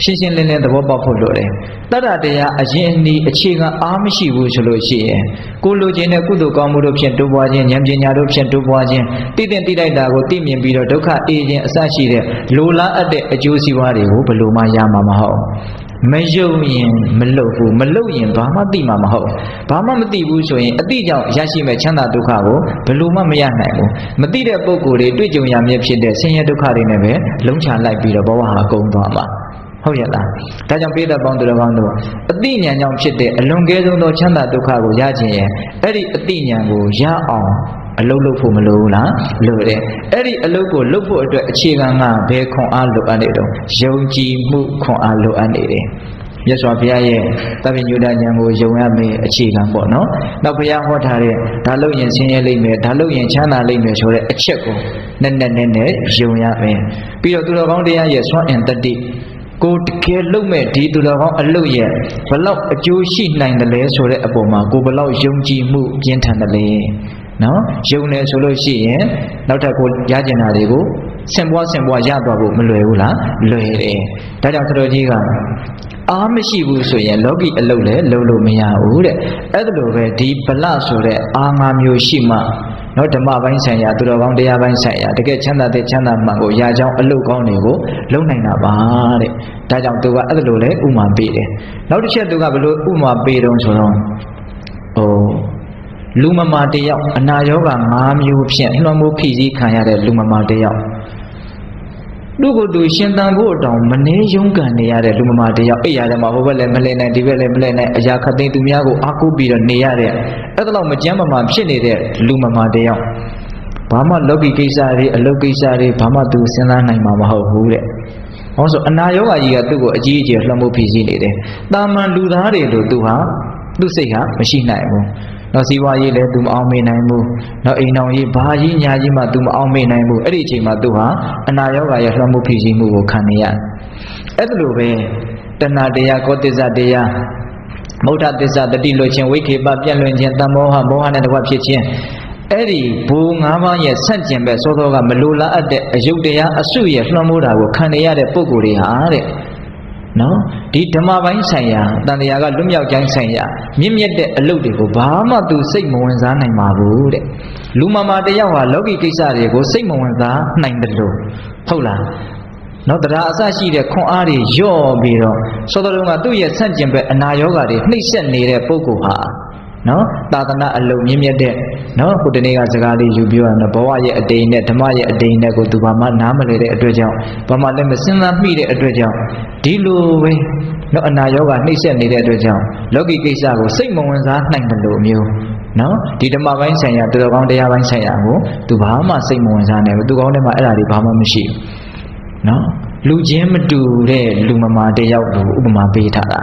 ရှင်းရှင်းလင်းလင်းသဘောပေါက်ဖို့လိုတယ်တတ္တတရားအရင်အနည်းအခြေခံအားမရှိဘူးဆိုလို့ရှိရင်ကိုလိုချင်တဲ့ကုသိုလ်ကောင်းမှုတို့ဖြင့်တိုးပွားခြင်းဉာဏ်ပညာတို့ဖြင့်တိုးပွားခြင်းတိတဲ့တိလိုက်တာကိုသိမြင်ပြီးတော့ဒုက္ခအေးခြင်းအစရှိတဲ့လိုလားအပ်တဲ့အကျိုးစီးပွားတွေကိုဘယ်လိုမှရမှာမဟုတ် မယုံရင်မလုတ်ဘူးမလုတ်ရင်ဘာမှသိမှာမဟုတ်ဘာမှမသိဘူးဆိုရင်အတိကြောင့်ရရှိမဲ့ချမ်းသာဒုက္ခကိုဘယ်လိုမှမရနိုင်ဘူးမသိတဲ့ပုံကိုယ်တွေတွေ့ကြုံရမြဲဖြစ်တဲ့ဆင်းရဲဒုက္ခတွေနဲ့ပဲလုံးချလိုက်ပြီးတော့ဘဝဟာကုန်သွားမှာဟုတ်ရဲ့လားဒါကြောင့်ပိဋကပေါင်းသူတော်ကောင်းတို့အတိညာကြောင့်ဖြစ်တဲ့အလွန်ကဲဆုံးသောချမ်းသာဒုက္ခကိုရခြင်းရဲ့အဲ့ဒီအတိညာကိုရအောင် အလုတ်လုပ်ဖို့မလိုဘူးလားလိုတယ်အဲ့ဒီအလုတ်ကိုလုပ်ဖို့အတွက်အခြေခံကဘယ်ခွန်အားလိုအပ်နေတော့ယုံကြည်မှုခွန်အားလိုအပ်နေတယ်မြတ်စွာဘုရားရဲ့တပည့်ညုဒဉာဏ်ကိုယုံရမယ်အခြေခံပေါ့နော်နောက်ဘုရားဟောထားတဲ့ဒါလို့ရင်ဆင်းရဲလိမ့်မယ်ဒါလို့ရင်ချမ်းသာလိမ့်မယ်ဆိုတဲ့အချက်ကိုနဲ့နဲ့နဲ့နဲ့ယုံရမယ်ပြီးတော့သူတော်ကောင်းတရားရဲ့စွမ်းအင်တတိကိုတကယ်လုံမဲ့ဒီသူတော်ကောင်းအလုတ်ရဲ့ဘလောက်အကျိုးရှိနိုင်တယ်လဲဆိုတဲ့အပေါ်မှာကိုဘလောက်ယုံကြည်မှုပြင်းထန်တယ်လဲ နော်ယုံတယ်ဆိုလို့ရှိရင်နောက်ထပ်ကိုရကျင်တာတွေကိုဆင်ပွားဆင်ပွားရသွားဖို့မလွယ်ဘူးလားလွယ်တယ်ဒါကြောင့်သတော်ကြီးကအားမရှိဘူးဆိုရင်လောကီအလုပ်လည်းလုပ်လို့မရဘူးတဲ့အဲ့ဒါလိုပဲဒီဗလဆိုတဲ့အားငါမျိုးရှိမှနော်ဓမ္မပိုင်းဆိုင်ရာသူတော်ကောင်းတရားပိုင်းဆိုင်ရာတကယ်ချမ်းသာတဲ့ချမ်းသာမှန်ကိုရာကြောင်းအလုတ်ကောင်းတွေကိုလုံနိုင်တာပါတဲ့ဒါကြောင့်သူကအဲ့ဒါလိုလဲဥမာပေးတယ်နောက်တစ်ချက်သူကဘယ်လိုဥမာပေးတုံးဆိုတော့ဟို လူမမာတယောက်အနာရောဂါ၅မျိုးဖြင့်လွှမ်းမိုးဖိစီးခံရတဲ့လူမမာတယောက်လူကိုယ်သူရှင်တန်ဖို့အတောင်မနှဲရုန်းကန်နေရတဲ့လူမမာတယောက်အိပ်ရတယ်မှာဟိုဘက်လည်းမလဲနိုင်ဒီဘက်လည်းမလဲနိုင်အရာခသိန်းသူများကိုအားကိုးပြီးတော့နေရတဲ့အဲ့ဒါတော့မကြမ်းမမာဖြစ်နေတဲ့လူမမာတယောက်ဘာမှလောကီကိစ္စတွေအလုပ်ကိစ္စတွေဘာမှသူစဉ်းစားနိုင်မှာမဟုတ်ဘူးတဲ့ဟောဆိုအနာရောဂါကြီးကသူ့ကိုအကြီးအကျယ်လွှမ်းမိုးဖိစီးနေတယ်တာမန်လူသားတွေလို့သူဟာသူ့စိတ်ဟာမရှိနိုင်ဘူး နောက်စီးပွားရေးလည်းသူမအောင်မေ့နိုင်ဘူးနောက်အိမ်တော်ရေးဘာကြီးညာကြီးမှသူမအောင်မေ့နိုင်ဘူးအဲ့ဒီအချိန်မှာသူဟာအနာရောဂါရဲ့လွှမ်းမိုးဖြစ်စီမှုကိုခံနေရအဲ့ဒါလိုပဲတဏှာတရားကောသစ္စာတရားမௌဒသစ္စာတတိလွတ်ခြင်းဝိခေပပြန့်လွင်ခြင်းတမောဟမောဟနဲ့တကွဖြစ်ခြင်းအဲ့ဒီဘူ၅ပါးရဲ့ဆန့်ကျင်ဘက်သောသောကမလိုလားအပ်တဲ့အယုတ်တရားအစုရဲ့လွှမ်းမိုးတာကိုခံရတဲ့ပုံကိုယ်တွေဟာတဲ့ နော်ဒီဓမ္မပိုင်းဆိုင်ရာတန်တရားကလွတ်မြောက်ခြင်းဆိုင်ရာမြင့်မြတ်တဲ့အလုပ်တွေကိုဘာမှသူစိတ်မဝင်စားနိုင်ပါဘူးတဲ့လူမမာတယောက်ဟာလောကီကိစ္စတွေကိုစိတ်မဝင်စားနိုင်တယ်လို့ဟုတ်လားနော်တရားအစရှိတဲ့ခွန်အားတွေညော့ပြီးတော့သောတော်ကသူ့ရဲ့ဆန့်ကျင်ဘက်အနာရောဂါတွေနှိမ့်ဆက်နေတဲ့ပုဂ္ဂိုလ်ဟာ နော်သာသနာအလုံးမြင့်မြတ်တဲ့နော်ခုဒီနေ့ကစကားလေးယူပြောရတော့ဘဝရဲ့အတိမ်နဲ့ဓမ္မရဲ့အတိမ်နဲ့ကိုသူဘာမှနားမလည်တဲ့အတွက်ကြောင့်ဘာမှလည်းမစင်စားမိတဲ့အတွက်ကြောင့်ဒီလိုပဲနော်အနာရောဂါနှိမ့်ဆက်နေတဲ့အတွက်ကြောင့်လောကီကိစ္စကိုစိတ်မဝင်စားနိုင်မလို့မျိုးနော်ဒီဓမ္မပိုင်းဆိုင်ရာတော်တော်ကောင်းတရားပိုင်းဆိုင်ရာကိုသူဘာမှစိတ်မဝင်စားနိုင်ဘူးသူကောင်းတဲ့မှာအဲ့ဒါတွေဘာမှမရှိဘူးနော်လူချင်းမတူတဲ့လူမမာတယောက်ကိုဥပမာပေးထားတာ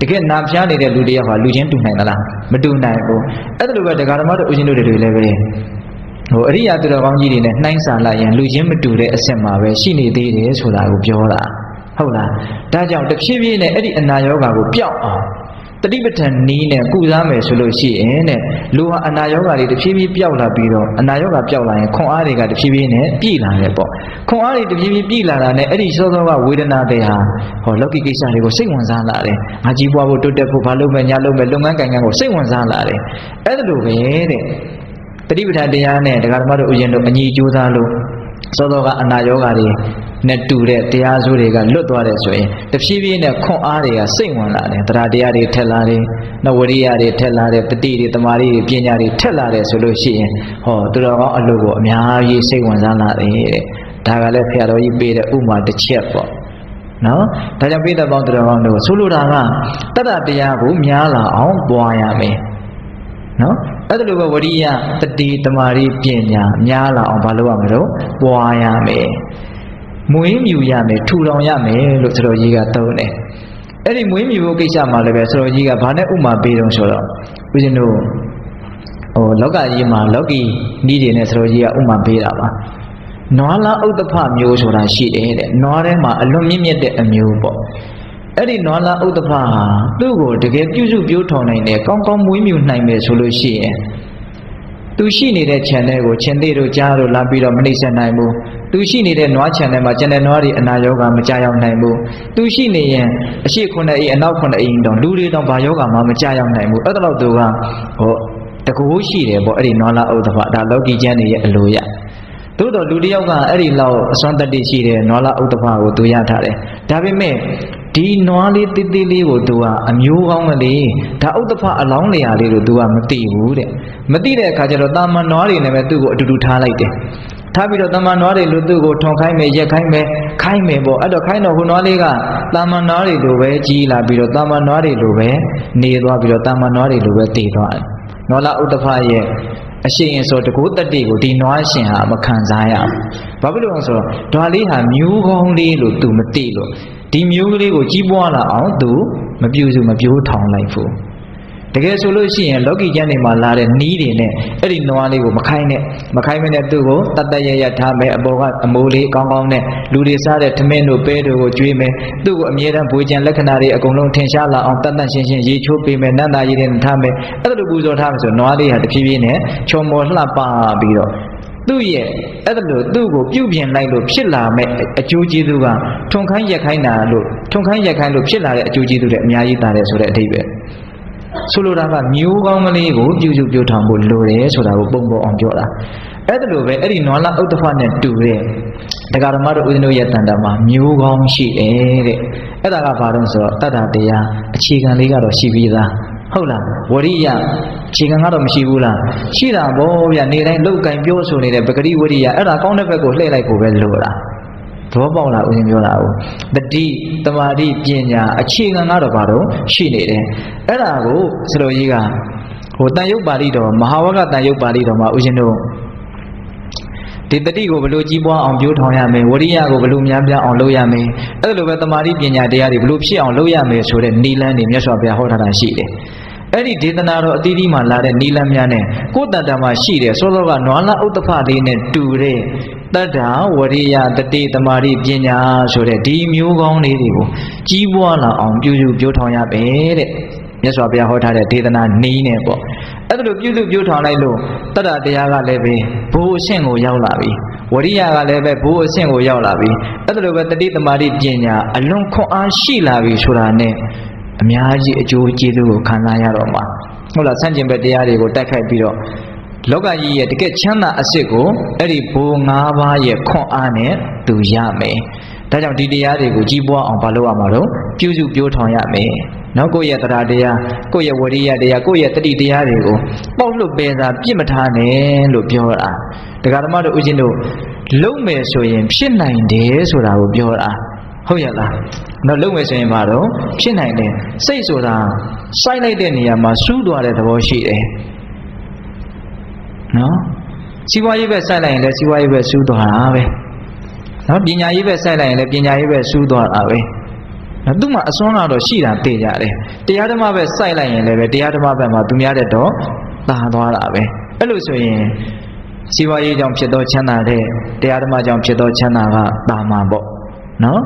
တကယ်နာဖျားနေတဲ့လူတယောက်ဟာလူချင်းတူနိုင်သလားမတူနိုင်ဘူးအဲ့ဒါလိုပဲဒကာဓမ္မတို့ဦးဇင်းတို့တွေလည်းပဲဟိုအရိယာသူတော်ကောင်းကြီးတွေနဲ့နှိုင်းစာလိုက်ရင်လူချင်းမတူတဲ့အဆင့်မှာပဲရှိနေသေးတယ်ဆိုတာကိုပြောတာဟုတ်လားဒါကြောင့်တဖြည်းဖြည်းနဲ့အဲ့ဒီအနာရောဂါကိုပျောက်အောင် တတိပဋ္ဌာန်နီးနဲ့ကုစားမယ်ဆိုလို့ရှိရင်တဲ့လူဟာအနာရောဂါတွေတဖြည်းဖြည်းပျောက်လာပြီးတော့အနာရောဂါပျောက်လာရင်ခွန်အားတွေကတဖြည်းဖြည်းနဲ့ပြည့်လာတယ်ပေါ့ခွန်အားတွေတဖြည်းဖြည်းပြည့်လာတာနဲ့အဲ့ဒီစောစောကဝေဒနာတွေဟာဟောလောကီကိစ္စတွေကိုစိတ်ဝင်စားလာတယ်ငါကြီးပွားဖို့တိုးတက်ဖို့ဘာလုပ်မယ်ညာလုပ်မယ်လုပ်ငန်းကိုင်ငန်းကိုစိတ်ဝင်စားလာတယ်အဲ့ဒါလိုပဲတဲ့တတိပဋ္ဌာန်တရားနဲ့ဒကာဓမ္မတို့ဥယျာဉ်တို့အညီကြိုးစားလို့စောစောကအနာရောဂါတွေ နဲ့တူတဲ့တရားစိုးတွေကလွတ်သွားတယ်ဆိုရင်တဖြည်းဖြည်းနဲ့ခွန်အားတွေကစိတ်ဝင်လာတယ်တရားတရားတွေထက်လာတယ်နဝရိယတွေထက်လာတယ်တတိတွေတမာရီတွေပညာတွေထက်လာတယ်ဆိုလို့ရှိရင်ဟောသူတော်ကောင်းအလုပ်ကိုအများကြီးစိတ်ဝင်စားလာတယ်တဲ့ဒါကလည်းဖရာတော်ကြီးပေးတဲ့ဥမာတစ်ချက်ပေါ့နော်ဒါကြောင့်ပိဋကပေါင်းသူတော်ကောင်းတို့ဆိုလိုတာကတတ္တတရားကိုများလာအောင်ပွားရမယ်နော်အဲ့ဒါလိုပဲဝရိယတတိတမာရီပညာများလာအောင်မလုပ်ရမလို့ပွားရမယ် မွေးမြူရမယ်ထူထောင်ရမယ်လို့ဆရာကြီးကသုံးတယ်အဲ့ဒီမွေးမြူဖို့ကိစ္စမှာလည်းပဲဆရာကြီးကဘာနဲ့ဥမာပေးတော့ဆိုတော့ဦးဇင်းတို့ဟိုလောကကြီးမှာလောကီဤတွေနဲ့ဆရာကြီးကဥမာပေးတာပါနွားလားဥဒ္ဒဖမျိုးဆိုတာရှိတယ်တဲ့နွားထဲမှာအလွန်မြင့်မြတ်တဲ့အမျိုးပေါ့အဲ့ဒီနွားလားဥဒ္ဒဖဟာသူ့ကိုတကယ်ပြုစုပြောထောင်နိုင်တယ်ကောင်းကောင်းမွေးမြူနိုင်မယ်ဆိုလို့ရှိရင်သူရှိနေတဲ့ခြံထဲကိုခြင်သေးတို့ကြားတို့လာပြီးတော့မနှိမ့်ဆက်နိုင်ဘူး သူရှိနေတဲ့နွားခြံထဲမှာကျန်တဲ့နွားတွေအနာရောဂါမကြရောက်နိုင်ဘူးသူရှိနေရင်အရှိခုနှစ်အိမ်အနောက်ခုနှစ်အိမ်တောင်လူတွေတောင်ဘာယောဂါမှမကြရောက်နိုင်ဘူးအဲ့ဒါတော့သူကဟောတကူရှိတယ်ပေါ့အဲ့ဒီနွားလာဥဒ္ဒဖဒါလောကီကျမ်းတွေရဲ့အလိုရသို့တော်လူတယောက်ကအဲ့ဒီလောက်အစွမ်းတတ္တိရှိတဲ့နွားလာဥဒ္ဒဖကိုသူရထားတယ်ဒါပေမဲ့ဒီနွားလေးတိတိလေးကိုသူကအမျိုးကောင်းကလေးဒါဥဒ္ဒဖအလောင်းနေရာလေးကိုသူကမသိဘူးတဲ့မသိတဲ့အခါကျတော့တာမန်နွားတွေနဲ့ပဲသူ့ကိုအတူတူထားလိုက်တယ် ထားပြီးတော့တမန်နွားတွေလူသူ့ကိုထုံခိုင်းမယ်ရက်ခိုင်းမယ်ခိုင်းမယ်ပေါ့အဲ့တော့ခိုင်းတော့ဟိုနွားလေးကတမန်နွားတွေလိုပဲကြီးလာပြီးတော့တမန်နွားတွေလိုပဲနေသွားပြီးတော့တမန်နွားတွေလိုပဲတည်သွားတယ်နွားလာဥဒ္ဒဖရဲ့အရှင်ရင်ဆိုတကူတတ္တိကိုဒီနွားရှင်ဟာမခံစားရဘူးဘာဖြစ်လို့လဲဆိုတော့ဓွာလေးဟာမျိုးကောင်းလေးလို့ तू မသိလို့ဒီမျိုးကလေးကိုကြီးပွားလာအောင် तू မပြူစုမပြိုးထောင်လိုက်ဘူး တကယ်ဆိုလို့ရှိရင်လောကီကျမ်းတွေမှာလာတဲ့နီးတွေနဲ့အဲ့ဒီနွားလေးကိုမခိုင်းနဲ့မခိုင်းမနဲ့သူ့ကိုတတ်တရရထားမယ်အပေါ်ကအမိုးလေးကောင်းကောင်းနဲ့လူတွေစားတဲ့ထမင်းတို့ပဲတို့ကိုကျွေးမယ်သူ့ကိုအမြဲတမ်းဘွေကြံလက္ခဏာတွေအကုန်လုံးထင်ရှားလာအောင်တတ်တတ်ရှင်းရှင်းရေချိုးပေးမယ်နန္တာရည်တွေထားမယ်အဲ့ဒါလိုပူဇော်ထားမယ်ဆိုနွားလေးဟာတဖြည်းဖြည်းနဲ့ချော်မော်လှပပြီးတော့သူ့ရဲ့အဲ့ဒါလို့သူ့ကိုပြုတ်ပြင်လိုက်လို့ဖြစ်လာမဲ့အကျိုးကျေးဇူးကထုံခိုင်းရက်ခိုင်းတာလို့ထုံခိုင်းရက်ခိုင်းလို့ဖြစ်လာတဲ့အကျိုးကျေးဇူးတွေအများကြီးတာတယ်ဆိုတဲ့အဓိပ္ပာယ် ဆိုလိုတာကမျိုးကောင်းကလေးကိုပြုစုပြောထောင်ဖို့လိုတယ်ဆိုတာကိုပုံပေါ်အောင်ပြောတာအဲ့ဒါလိုပဲအဲ့ဒီနွားလာဥဒ္ဒဖနဲ့တူတဲ့တရားဓမ္မတို့ဦးဇင်းတို့ရဲ့တန်တာမှာမျိုးကောင်းရှိတယ်တဲ့အဲ့ဒါကဘာလို့ဆိုတော့တတ္တတရားအခြေခံလေးကတော့ရှိပြီးသားဟုတ်လားဝရိယခြေခံကတော့မရှိဘူးလားရှိတာဗောဗျနေတိုင်းလောက်ကင်ပြောဆိုနေတဲ့ပဂရိဝရိယအဲ့ဒါကောင်းတဲ့ဘက်ကိုလှည့်လိုက်ဖို့ပဲလိုတာ သဘောပေါက်လားဦးဇင်းပြောတာကိုတတိတမာတိပညာအခြေခံကတော့ဘာတော့ရှိနေတယ်အဲ့ဒါကိုစလိုကြီးကဟိုတန်ရုပ်ပါဠိတော်မဟာဝကတန်ရုပ်ပါဠိတော်မှာဦးဇင်းတို့ဒီတတိကိုဘလို့ကြီးပွားအောင်ပြောထောင်ရမယ်ဝရိယကိုဘလို့များပြားအောင်လုပ်ရမယ်အဲ့လိုပဲတမာတိပညာတရားတွေဘလို့ဖြစ်အောင်လုပ်ရမယ်ဆိုတဲ့နိလန်းတွေမြတ်စွာဘုရားဟောထားတာရှိတယ်အဲ့ဒီဒေသနာတော်အသီးသီးမှာလာတဲ့နီလန်းများနဲ့ကိုယ်တန်တမှာရှိတယ်စောစောကနွားလာဥတ္တဖလေးနဲ့တူတဲ့ တတ္တာဝရိယတတိတမာရိပညာဆိုတဲ့ဒီမျိုးကောင်းလေးတွေကိုကြီးပွားလာအောင်ပြုစုပြောထောင်ရပဲတဲ့မြတ်စွာဘုရားဟောထားတဲ့ဒေသနာနီးနေပေါ့အဲ့ဒါလိုပြုစုပြောထောင်လိုက်လို့တတ္တတရားကလည်းပဲဘိုးအဆင့်ကိုရောက်လာပြီဝရိယကလည်းပဲဘိုးအဆင့်ကိုရောက်လာပြီအဲ့ဒါလိုပဲတတိတမာရိပညာအလွန်ခွန်အားရှိလာပြီဆိုတာနဲ့အများကြီးအကျိုးကျေးဇူးကိုခံစားရတော့မှာဟုတ်လားဆန့်ကျင်ဘက်တရားတွေကိုတိုက်ခိုက်ပြီးတော့ လောကကြီးရဲ့တကယ်ချမ်းသာအစ်စ်ကိုအဲ့ဒီဘိုး၅ပါးရဲ့ခွန်အားနဲ့သူရမယ်ဒါကြောင့်ဒီတရားတွေကိုကြီးပွားအောင်ဘာလုပ်ရမှာတော့ပြုစုပြောထောင်ရမယ်နော်ကိုယ့်ရဲ့တရားတရားကိုယ့်ရဲ့ဝရိယတရားကိုယ့်ရဲ့တတိတရားတွေကိုပေါက်လွတ်ပဲသာပြစ်မထားနဲ့လို့ပြောတာတရားဓမ္မတို့ဦးဇင်းတို့လုံးမယ်ဆိုရင်ဖြစ်နိုင်တယ်ဆိုတာကိုပြောတာဟုတ်ရဲ့လားတော့လုံးမယ်ဆိုရင်ဘာတော့ဖြစ်နိုင်တယ်စိတ်ဆိုတာစိုက်လိုက်တဲ့နေရာမှာစူးသွားတဲ့သဘောရှိတယ် နော်စီးပွားရေးပဲစိုက်လိုက်ရင်လည်းစီးပွားရေးပဲစူးသွားတာပဲနော်ပညာရေးပဲစိုက်လိုက်ရင်လည်းပညာရေးပဲစူးသွားတာပဲနော်သူ့မှာအစွမ်းကတော့ရှိတာသိကြတယ်တရားဓမ္မပဲစိုက်လိုက်ရင်လည်းပဲတရားဓမ္မဘက်မှာသူများတဲ့တော့သာသွားတာပဲအဲ့လိုဆိုရင်စီးပွားရေးကြောင့်ဖြစ်သောချမ်းသာတဲ့တရားဓမ္မကြောင့်ဖြစ်သောချမ်းသာကတာမန်ပေါ့နော်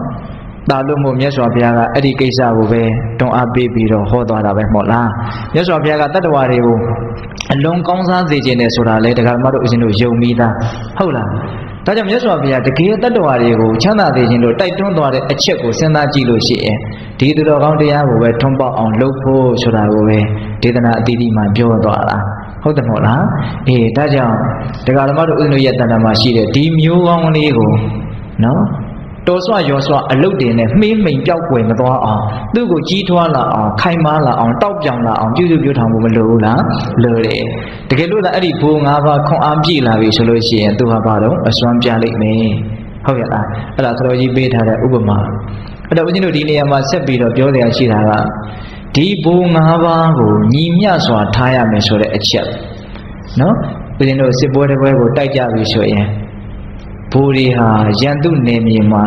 တာလို့မို့မြတ်စွာဘုရားကအဲ့ဒီကိစ္စကိုပဲတွန်းအားပေးပြီးတော့ဟောသွားတာပဲမဟုတ်လားမြတ်စွာဘုရားကတတ္တဝါတွေကိုအလုံးကောင်းစားစေခြင်းနဲ့ဆိုတာလေတရားဓမ္မတို့အရှင်တို့ယုံမိသားဟုတ်လားဒါကြောင့်မြတ်စွာဘုရားတကယ်တတ္တဝါတွေကိုချမ်းသာစေခြင်းလို့တိုက်တွန်းသွားတဲ့အချက်ကိုစဉ်းစားကြည့်လို့ရှိရင်ဒီသူတော်ကောင်းတရားကိုပဲထွန်းပေါက်အောင်လုပ်ဖို့ဆိုတာကိုပဲဒေသနာအတိအမှပြောသွားတာဟုတ်တယ်မဟုတ်လားအေးဒါကြောင့်တရားဓမ္မတို့ဥဒ္ဓရဲ့တဏ္ဍာမှာရှိတဲ့ဒီမျိုးကောင်းလေးကိုနော် တော်စွရောစွအလုတ်တင်နဲ့မှေးမိန်ပြောက်ွယ်မသွားအောင်သူ့ကိုကြီးထွားလာအောင်ခိုင်မာလာအောင်တောက်ပြောင်လာအောင်ပြုစုပြုထောင်ဖို့မလိုဘူးလားလိုတယ်တကယ်လို့သာအဲ့ဒီဘိုး၅ပါးခွန်အားပြည့်လာပြီဆိုလို့ရှိရင်သူဟာဘာတော့အစွမ်းပြလိမ့်မယ်ဟုတ်ရဲ့လားအဲ့ဒါသတော်ကြီးပေးထားတဲ့ဥပမာအဲ့တော့ဦးဇင်းတို့ဒီနေရာမှာဆက်ပြီးတော့ပြောစရာရှိတာကဒီဘိုး၅ပါးကိုညီမျှစွာထားရမယ်ဆိုတဲ့အချက်နော်ဦးဇင်းတို့စစ်ပွဲတစ်ပွဲကိုတိုက်ကြပြီဆိုရင် ဘိုးတွေဟာရန်သူနယ်မြေမှာ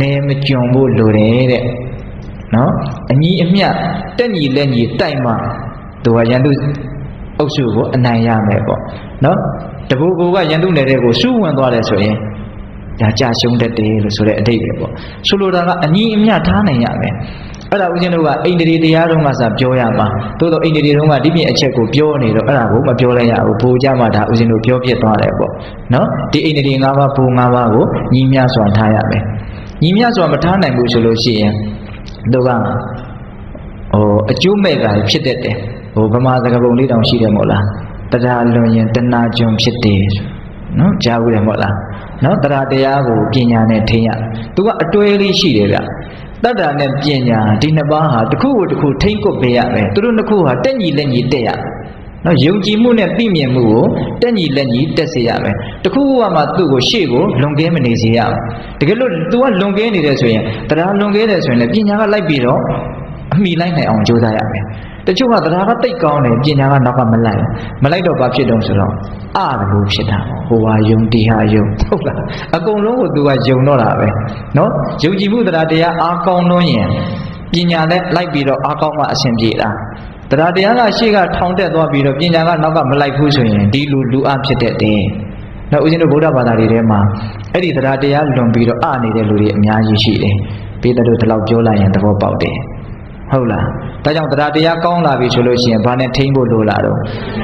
နေမကြုံဖို့လိုတယ်တဲ့နော်အညီအမျှတက်ညီလက်ညီတိုက်မှသူကရန်သူအုပ်စုကိုအနိုင်ရမယ်ပေါ့နော်တဘူကူကရန်သူနယ်တဲ့ကိုစူးဝင်သွားတယ်ဆိုရင်ညာကြရှုံးတတ်တယ်လို့ဆိုတဲ့အတိတ်ပဲပေါ့ဆိုလိုတာကအညီအမျှထားနိုင်ရမယ် အဲ့ဒါဦးဇင်းတို့ကအိန္ဒြေတရားတော်မှာစပြောရမှာသို့တော့အိန္ဒြေတော်ကဒီပြင်အချက်ကိုပြောနေတော့အဲ့ဒါကိုမပြောလိုက်ရဘူးဘိုးကြမှာဒါဦးဇင်းတို့ပြောပြသွားတယ်ပေါ့နော်ဒီအိန္ဒြေ၅ပါးဘိုး၅ပါးကိုညီမျှစွာထားရမယ်ညီမျှစွာမထားနိုင်ဘူးဆိုလို့ရှိရင်တို့ကဟိုအကျိုးမဲ့တာဖြစ်တတ်တယ်ဟိုဗမာစကားပုံလေးတောင်ရှိတယ်မို့လားတရားလွန်ရင်တဏှာကြုံဖြစ်တယ်နော်ကြားဘူးတယ်မို့လားနော်တရားတရားကိုပညာနဲ့ထိရသူကအတွဲလေးရှိတယ်ဗျ တတ္တာနဲ့ပညာဒီနှစ်ပါးဟာတစ်ခုကိုတစ်ခုထိမ့်ကွပ်ပေးရမယ်သူတို့နှစ်ခုဟာတက်ညီလက်ညီတက်ရနော်ယုံကြည်မှုနဲ့သိမြင်မှုကိုတက်ညီလက်ညီတက်စေရမယ်တခုခုကမှသူ့ကိုရှေ့ကိုလွန်ကဲမနေစေရဘူးတကယ်လို့ तू ကလွန်ကဲနေတယ်ဆိုရင်တရားလွန်ကဲတယ်ဆိုရင်လည်းပညာကလိုက်ပြီးတော့အမိလိုက်နိုင်အောင်ကြိုးစားရမယ် တချို့ကတရားကတိတ်ကောင်းတယ်ပညာကနောက်ကမလိုက်မလိုက်တော့ဘာဖြစ်တော့ဆိုတော့အရလို့ဖြစ်တာဟိုဟာယုံတိဟာယုံဟုတ်လားအကုန်လုံးကိုသူကယုံတော့တာပဲနော်ယုံကြည်မှုတရားတရားအားကောင်းလို့ရင်ပညာနဲ့လိုက်ပြီးတော့အားကောင်းမှအဆင်ပြေတာတရားတရားကရှေ့ကထောင်တက်သွားပြီးတော့ပညာကနောက်ကမလိုက်ဘူးဆိုရင်ဒီလူလူအဖြစ်တတ်တယ်နောက်ဦးဇင်းတို့ဗုဒ္ဓဘာသာတွေထဲမှာအဲ့ဒီတရားတရားလွန်ပြီးတော့အနေတဲ့လူတွေအများကြီးရှိတယ်ပေးတဲ့တို့ဒီလောက်ပြောလိုက်ရင်သဘောပေါက်တယ်ဟုတ်လား ဒါကြောင့်တရားတရားကောင်းလာပြီဆိုလို့ရှိရင်ဘာနဲ့ထိန်းဖို့လိုလာတော့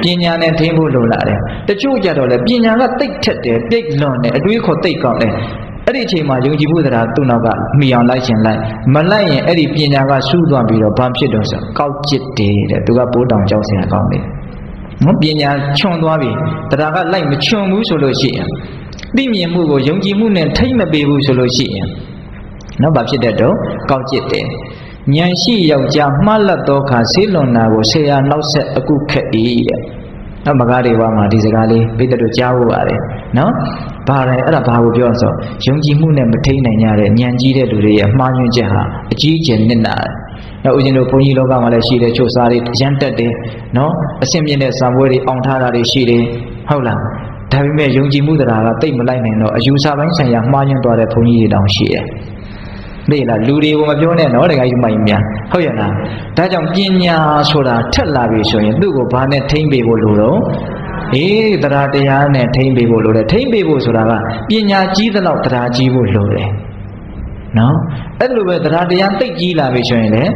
ပညာနဲ့ထိန်းဖို့လိုလာတယ်တချို့ကြတော့လေပညာကတိတ်ထက်တယ်ပြိတ်လွန်တယ်အတွေးခေါ်တိတ်ကောင်းတယ်အဲ့ဒီအချိန်မှာယုံကြည်မှုတရားသူ့နောက်ကမိအောင်လိုက်ရှင်လိုက်မလိုက်ရင်အဲ့ဒီပညာကစူးသွားပြီးတော့ဘာဖြစ်တော့ဆိုကောက်ကျစ်တယ်တဲ့သူကပိုးတောင်ကြောက်စရာကောင်းတယ်နော်ပညာချွန်သွားပြီတရားကလိုက်မချွန်ဘူးဆိုလို့ရှိရင်သိမြင်မှုကိုယုံကြည်မှုနဲ့ထိမ့်မပေးဘူးဆိုလို့ရှိရင်နော်ဘာဖြစ်တဲ့တော့ကောက်ကျစ်တယ် ဉာဏ်ရှိယောက်ျားမှားလတ်သောခါဆေးလွန်တာကိုဆရာနောက်ဆက်အခုခက်၏တဲ့နော်မကားတွေဘာမှဒီစကားလေးပိတ္တတို့ကြားဖို့ပါတယ်နော်ဘာလဲအဲ့ဒါဘာကိုပြောဆိုယုံကြည်မှုနဲ့မထိန်နိုင်ကြတဲ့ဉာဏ်ကြီးတဲ့လူတွေရဲ့မှားယွင်းချက်ဟာအကြီးအကျယ်နစ်နာတယ်နော်ဦးဇင်းတို့ဘုန်းကြီးလောကမှာလည်းရှိတယ်ချို့စားတွေရမ်းတက်တယ်နော်အဆင့်မြင့်တဲ့ဇံပွဲတွေအောင်ထားတာတွေရှိတယ်ဟုတ်လားဒါပေမဲ့ယုံကြည်မှုတရားကတိတ်မလိုက်နိုင်တော့အယူဆပိုင်းဆိုင်ရာမှားယွင်းသွားတဲ့ဘုန်းကြီးတွေတောင်ရှိတယ် သိလားလူတွေကိုမပြောနဲ့နော်တခါကြီးမိုင်များဟုတ်ရဲ့လားဒါကြောင့်ပညာဆိုတာထက်လာပြီဆိုရင်သူ့ကိုဘာနဲ့ထိမ့်ပေးဖို့လိုတော့အေးတရားတရားနဲ့ထိမ့်ပေးဖို့လိုတယ်ထိမ့်ပေးဖို့ဆိုတာကပညာကြီးသလောက်တရားကြီးဖို့လိုတယ်နော်အဲ့လိုပဲတရားတရားသိကြီးလာပြီဆိုရင်လည်း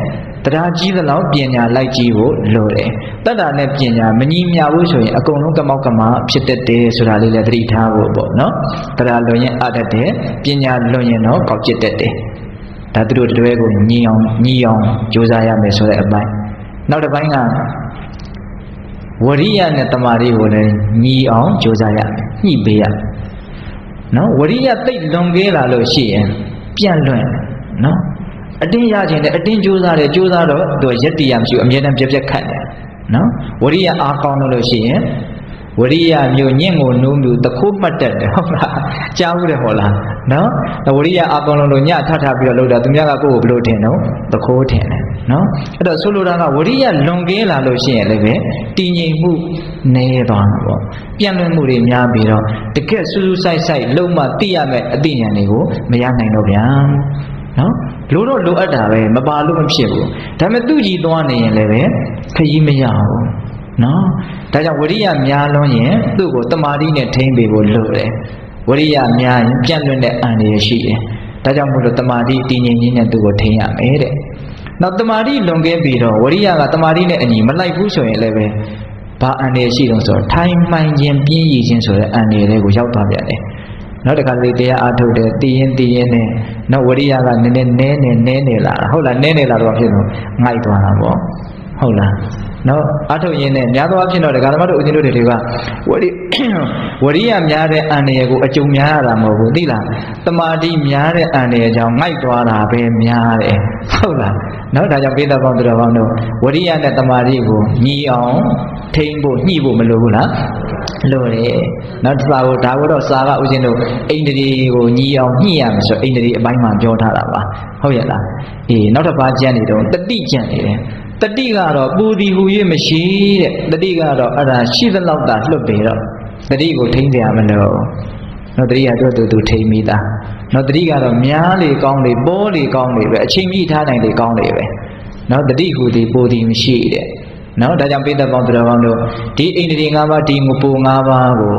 တရားကြီးသလောက်ပညာလိုက်ကြီးဖို့လိုတယ်တတ္တာနဲ့ပညာမညီမျှဘူးဆိုရင်အကုန်လုံးကမောက်ကမဖြစ်တတ်တယ်ဆိုတာလေးလည်းသတိထားဖို့ပေါ့နော်တရားလွန်ရင်အတတ်တယ်ပညာလွန်ရင်တော့ကောက်ကျစ်တတ်တယ် ဒါသူတို့တတွဲကိုညီအောင်ညီအောင်ကြိုးစားရမယ်ဆိုတဲ့အပိုင်းနောက်တစ်ပိုင်းကဝရိယနဲ့တမာရီကိုလည်းညီအောင်ကြိုးစားရမယ်ညှိပေးရမယ်နော်ဝရိယတိတ်လွန်ကဲလာလို့ရှိရင်ပြန့်လွင့်နော်အတင်းရခြင်းနဲ့အတင်းကြိုးစားတယ်ကြိုးစားတော့သူရက်တီရမရှိဘူးအမြဲတမ်းပြက်ပြက်ခတ်တယ်နော်ဝရိယအားကောင်းလို့ရှိရင် ဝရိယမျိုးညင့်ကိုနိုးမျိုးတခိုးမှတ်တတ်တယ်ဟုတ်လားကြားဘူးတယ်ဟောလားနော်ဝရိယအားကောင်းလို့ညထထပြီးတော့လုပ်တာသူများကကိုယ့်ကိုဘလို့ထင်တော့တခိုးထင်တယ်နော်အဲ့တော့ဆိုလိုတာကဝရိယလွန်ကင်းလာလို့ရှိရင်လည်းပဲတည်ငြိမ်မှုနည်းသွားတာပေါ့ပြန့်လွင့်မှုတွေများပြီးတော့တကက်စူးစူးဆိုင်ဆိုင်လုံးမသိရမယ့်အသိဉာဏ်တွေကိုမရနိုင်တော့ဗျာနော်လိုတော့လိုအပ်တာပဲမပါလို့မဖြစ်ဘူးဒါပေမဲ့သူ့ကြည်သွားနေရင်လည်းပဲခရီးမရဘူး နော်ဒါကြောင့်ဝရိယများလွန်းရင်သူ့ကိုတမာတိနဲ့ထိမ့်ပေးဖို့လိုတယ်ဝရိယများရင်ပြန့်လွင့်တဲ့အန္တရာယ်ရှိတယ်ဒါကြောင့်မို့လို့တမာတိတည်ငြိမ်ခြင်းနဲ့သူ့ကိုထိမ့်ရမယ်တဲ့နောက်တမာတိလွန်ကဲပြီးတော့ဝရိယကတမာတိနဲ့အညီမလိုက်ဘူးဆိုရင်လည်းပဲဘာအန္တရာယ်ရှိတော့ဆိုတော့ထိုင်မှန်ခြင်းပြင်းရည်ခြင်းဆိုတဲ့အန္တရာယ်တွေကိုရောက်သွားပြန်တယ်နောက်တစ်ခါလေတရားအားထုတ်တယ်တည်ရင်တည်ရင်နဲ့နောက်ဝရိယကနည်းနည်းနဲနေနဲနေလာဟုတ်လားနဲနေလာတော့ဖြစ်လို့ငိုက်သွားတာပေါ့ဟုတ်လား နော်အထုတ်ရင်းနဲ့များသောအားဖြင့်တော့ဒကာဓမ္မတို့ဦးဇင်းတို့တွေကဝရိဝရိယများတဲ့အန္တရာယ်ကိုအကျုံများရတာမဟုတ်ဘူးသိလားတမာတိများတဲ့အန္တရာယ်ကြောင့်ငိုက်သွားတာပဲများတယ်ဟုတ်လားနော်ဒါကြောင့်ပိဿပေါင်းသူတော်ကောင်းတို့ဝရိယနဲ့တမာတိကိုညီအောင်ထိမ့်ဖို့ညှိဖို့မလိုဘူးလားလိုတယ်နောက်တစ်ပါးကိုဒါကိုတော့စာကဦးဇင်းတို့အိန္ဒြေကိုညီအောင်ညှိရမယ်ဆိုအိန္ဒြေအပိုင်းမှာပြောထားတာပါဟုတ်ရဲ့လားအေးနောက်တစ်ပါးကြံနေတော့တတိကြံနေတယ် တတိကတော့ပူဒီဟူ၍မရှိတဲ့တတိကတော့အဲ့ဒါရှိသလောက်သာလွတ်ပေတော့တတိကိုထိမ့်ကြရမလို့နော်တတိကတော့သူသူထိမ့်မိသားနော်တတိကတော့များလေကောင်းလေပေါ်လေကောင်းလေပဲအချိန်မိထားနိုင်လေကောင်းလေပဲနော်တတိဟူသည်ပူဒီမရှိတဲ့နော်ဒါကြောင့်ပိဿပေါင်းသူတော်ကောင်းတို့ဒီအိန္ဒြေ၅ပါးဒီငပူ၅ပါးကို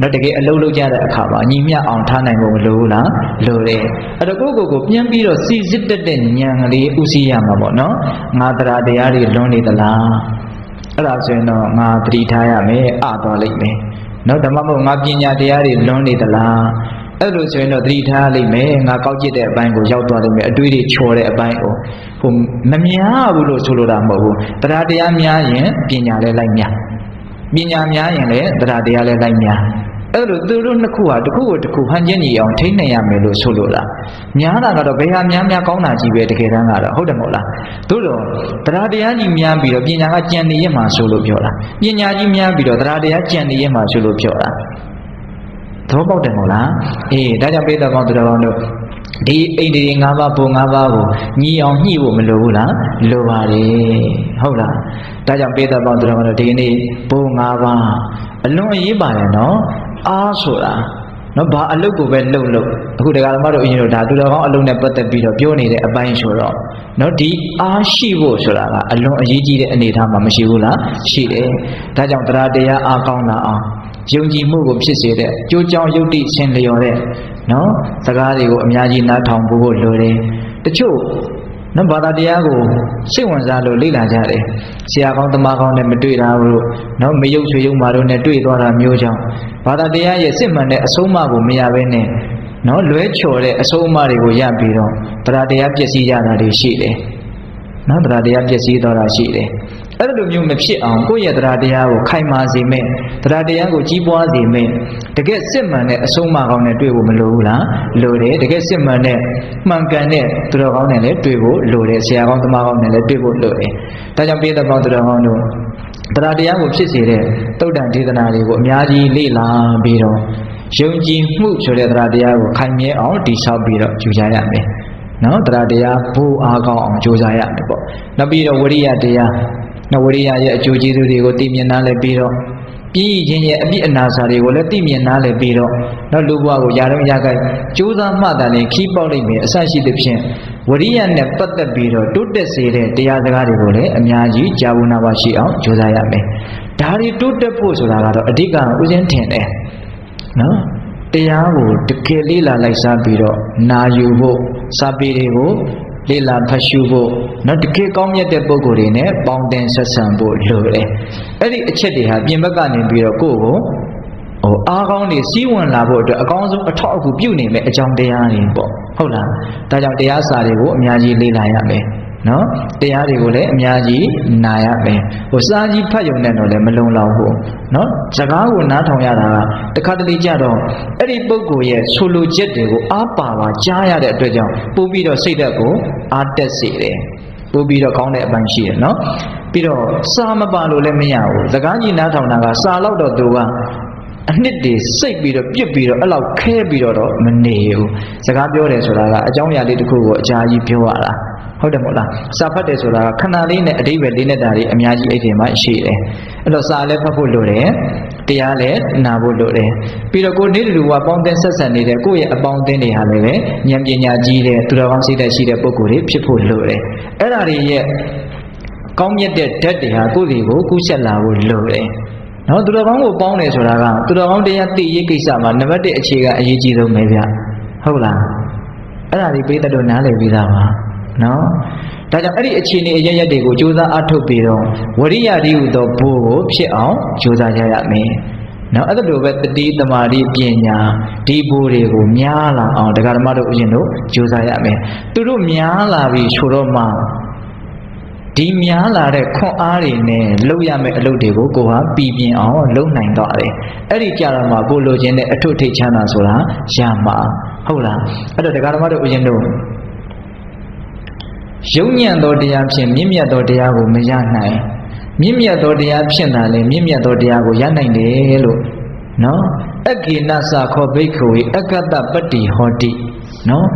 နော်တကယ်အလုံးလုံးကြတဲ့အခါမှာညီမျှအောင်ထားနိုင်ဖို့မလိုဘူးလားလိုတယ်အဲ့တော့ကိုယ့်ကိုယ်ကိုပြန်ပြီးတော့စီစစ်တတ်တဲ့ဉာဏ်ကလေးဥသိရမှာပေါ့နော်ငါတရားတရားတွေလွန်နေသလားအဲ့ဒါဆိုရင်တော့ငါတတိထားရမယ်အသွားလိမ့်မယ်နော်ဓမ္မမို့ငါပညာတရားတွေလွန်နေသလားအဲ့လိုဆိုရင်တော့သတိထားလိမ့်မယ်ငါကောက်ကျစ်တဲ့အပိုင်းကိုရောက်သွားလိမ့်မယ်အတွေးတွေချော်တဲ့အပိုင်းကိုဟိုမများဘူးလို့ဆိုလိုတာမဟုတ်ဘူးတရားတရားများရင်ပညာလည်းလိုက်များ ပညာများရင်လည်းတရားတရားလည်းလိုက်များအဲ့လိုသူတို့နှစ်ခုဟာတစ်ခုကိုတစ်ခုဟန်ချင်းညီအောင်ထိနိုင်ရမယ်လို့ဆိုလိုတာများတာကတော့ဘယ်ဟာများများကောင်းတာကြီးပဲတကယ်တမ်းကတော့ဟုတ်တယ်မဟုတ်လားတို့တော့တရားတရားကြီးများပြီးတော့ပညာကကြံနေရမှာဆိုလို့ပြောတာပညာကြီးများပြီးတော့တရားတရားကြံနေရမှာဆိုလို့ပြောတာသဘောပေါက်တယ်မဟုတ်လားအေးဒါကြောင့်ပိဿကောင်းသူတော်ကောင်းတို့ ဒီအိန္ဒိယ၅ပါးပုံ၅ပါးကိုညီအောင်ညှိဖို့မလိုဘူးလားလိုပါတယ်ဟုတ်လားဒါကြောင့်ပိဿပေါင်းသူတော်ကောင်းတို့ဒီနေ့ပုံ၅ပါးအလွန်အရေးပါတယ်နော်အားဆိုတာနော်ဘာအလုပ်ကိုပဲလှုပ်လှုပ်အခုတရားဓမ္မတို့အရင်တို့ဒါသူတော်ကောင်းအလုပ်နဲ့ပတ်သက်ပြီးတော့ပြောနေတဲ့အပိုင်းဆိုတော့နော်ဒီအားရှိဖို့ဆိုတာကအလွန်အရေးကြီးတဲ့အနေအထားမှာမရှိဘူးလားရှိတယ်ဒါကြောင့်တရားတရားအားကောင်းလာအောင် ယုံကြည်မှုကိုဖြစ်စေတဲ့ကြိုးကြောင်ယုတ်တိဆင်လျော်တဲ့နော်စကားတွေကိုအများကြီးနားထောင်ဖို့လိုတယ်တချို့နော်ဘာသာတရားကိုစိတ်ဝင်စားလို့လေ့လာကြတယ်ဆရာကောင်းတမကောင်းနဲ့မတွေ့တာလို့နော်မယုတ်ချွေယုတ်မာတို့နဲ့တွေ့သွားတာမျိုးကြောင့်ဘာသာတရားရဲ့စစ်မှန်တဲ့အဆုံးအမကိုမရဘဲနဲ့နော်လွဲချော်တဲ့အဆုံးအမတွေကိုရပြီးတော့တရားတရားပျက်စီးကြတာတွေရှိတယ်နော်တရားတရားပျက်စီးသွားတာရှိတယ် အဲ့လိုမျိုးမဖြစ်အောင်ကိုယ့်ရဲ့တရားတရားကိုခိုင်မာစေမယ့်တရားတရားကိုကြီးပွားစေမယ့်တကယ်စစ်မှန်တဲ့အဆုံးအမကောင်းနဲ့တွေ့ဖို့မလိုဘူးလားလိုတယ်တကယ်စစ်မှန်တဲ့မှန်ကန်တဲ့သူတော်ကောင်းနဲ့လည်းတွေ့ဖို့လိုတယ်ဆရာကောင်းသမားကောင်းနဲ့လည်းတွေ့ဖို့လိုတယ်ဒါကြောင့်ပြည်သက်ကောင်းသူတော်ကောင်းတို့တရားတရားကိုဖြစ်စေတဲ့တုတ်တန်ဒေသနာတွေကိုအများကြီးလေ့လာပြီးတော့ယုံကြည်မှုဆိုတဲ့တရားတရားကိုခိုင်မြဲအောင်တည်ဆောက်ပြီးတော့ယူကြရမယ်နော်တရားတရားဘိုးအားကောင်းအောင်ကြိုးစားရတယ်ပေါ့နောက်ပြီးတော့ဝရိယတရား နဝရိယရဲ့အကျိုးကျေးဇူးတွေကိုသိမြင်နားလည်ပြီးတော့ပြည်ချင်းရဲ့အပြစ်အနာစာတွေကိုလည်းသိမြင်နားလည်ပြီးတော့နောက်လူဘဝကိုယာတော့ရခိုက်ကြိုးစားမှသာလျှင်ခီးပေါက်လိုက်မယ်အဆရှိသဖြင့်ဝရိယနဲ့ပတ်သက်ပြီးတော့တိုးတက်စေတဲ့တရားစကားတွေကိုလည်းအများကြီးကြာဝနာပါရှိအောင်ကြိုးစားရမယ်ဒါတွေတိုးတက်ဖို့ဆိုတာကတော့အဓိကဥစဉ်ထင်တယ်နော်တရားကိုတကယ်လေးလာလိုက်စားပြီးတော့နာယူဖို့စာပေတွေကို လေ့လာဖတ်ရှုဖို့နော်တကယ်ကောင်းမြတ်တဲ့ပုံကိုယ်တွေနဲ့ပေါင်းတင်ဆက်ဆံဖို့လိုတယ်အဲ့ဒီအချက်တွေဟာပြင်ဘက်ကနေပြီးတော့ကိုယ့်ကိုဟိုအားကောင်းနေစီးဝင်လာဖို့အတွက်အကောင်းဆုံးအထောက်အကူပြုနေမယ်အကြောင်းတရားတွေပေါ့ဟုတ်လားဒါကြောင့်တရားစာတွေကိုအများကြီးလေ့လာရမယ် နော်တရားတွေကိုလည်းအများကြီးနာရမယ်ဟိုစာကြီးဖတ်ရုံနဲ့တော့လည်းမလုံလောက်ဘူးနော်စကားကိုနားထောင်ရတာကတခါတလေကြတော့အဲ့ဒီပုဂ္ဂိုလ်ရဲ့ဆိုလိုချက်တွေကိုအားပါပါကြားရတဲ့အတွက်ကြောင့်ပို့ပြီးတော့စိတ်ဓာတ်ကိုအားတက်စေတယ်ပို့ပြီးတော့ကောင်းတဲ့အပိုင်းရှိတယ်နော်ပြီးတော့စာမပါလို့လည်းမရဘူးစကားကြီးနားထောင်တာကစာလောက်တော့သူကအနှစ်တွေစိတ်ပြီးတော့ပြစ်ပြီးတော့အဲ့လောက်ခဲပြီးတော့တော့မနေဘူးစကားပြောတယ်ဆိုတာကအကြောင်းအရာလေးတစ်ခုကိုအကြာကြီးပြောရတာ ဟုတ်တယ်မို့လားစာဖတ်တယ်ဆိုတာကခဏလေးနဲ့အတိပ္ပယ်လေးနဲ့တာတွေအများကြီးအဲ့ဒီမှာရှိတယ်အဲ့တော့စာလည်းဖတ်ဖို့လိုတယ်တရားလည်းနာဖို့လိုတယ်ပြီးတော့ကိုနေ့တူကပေါင်းတင်ဆက်ဆံနေတဲ့ကိုယ့်ရဲ့အပေါင်းအသင်းတွေဟာလည်းပဲဉာဏ်ပညာကြီးတဲ့သူတော်ကောင်းစိတ်ဓာတ်ရှိတဲ့ပုဂ္ဂိုလ်တွေဖြစ်ဖို့လိုတယ်အဲ့ဒါတွေရဲ့ကောင်းမြတ်တဲ့ဓာတ်တွေဟာကိုယ့်ဒီကိုကူးဆက်လာဖို့လိုတယ်နော်သူတော်ကောင်းကိုပေါင်းတယ်ဆိုတာကသူတော်ကောင်းတရားသိရေးကိစ္စမှာနံပါတ်1အခြေခံအရေးကြီးဆုံးပဲဗျဟုတ်လားအဲ့ဒါဒီပေးတဲ့လို့နားလည်ပြီးသားပါ နော်ဒါကြောင့်အဲ့ဒီအခြေအနေအရရက်တွေကိုကြိုးစားအထုတ်ပြီးတော့ဝရိယတိဟုသောဘိုးကိုဖြစ်အောင်ကြိုးစားကြရမယ်နော်အဲ့ဒါလိုပဲတတိတမာတိပညာဒီဘိုးတွေကိုများလာအောင်တရားဓမ္မတို့ဥရှင်တို့ကြိုးစားရမယ်သူတို့များလာပြီဆိုတော့မှဒီများလာတဲ့ခွန်အားတွေနဲ့လုပ်ရမယ့်အလုပ်တွေကိုကိုဟာပြည်ပြင်းအောင်လုပ်နိုင်တော့တယ်အဲ့ဒီကြတော့မှကိုလိုချင်တဲ့အထွတ်ထိပ်ချမ်းသာဆိုတာရမှာဟုတ်လားအဲ့တော့တရားဓမ္မတို့ဥရှင်တို့ ယုံညံ့သောတရားဖြင့်မြင့်မြတ်သောတရားကိုမရနိုင်မြင့်မြတ်သောတရားဖြင့်သာလေမြင့်မြတ်သောတရားကိုရနိုင်တယ်လို့နော်အကေနသခောဘိက္ခဝေအကတ္တပတ္တိဟောတိနော်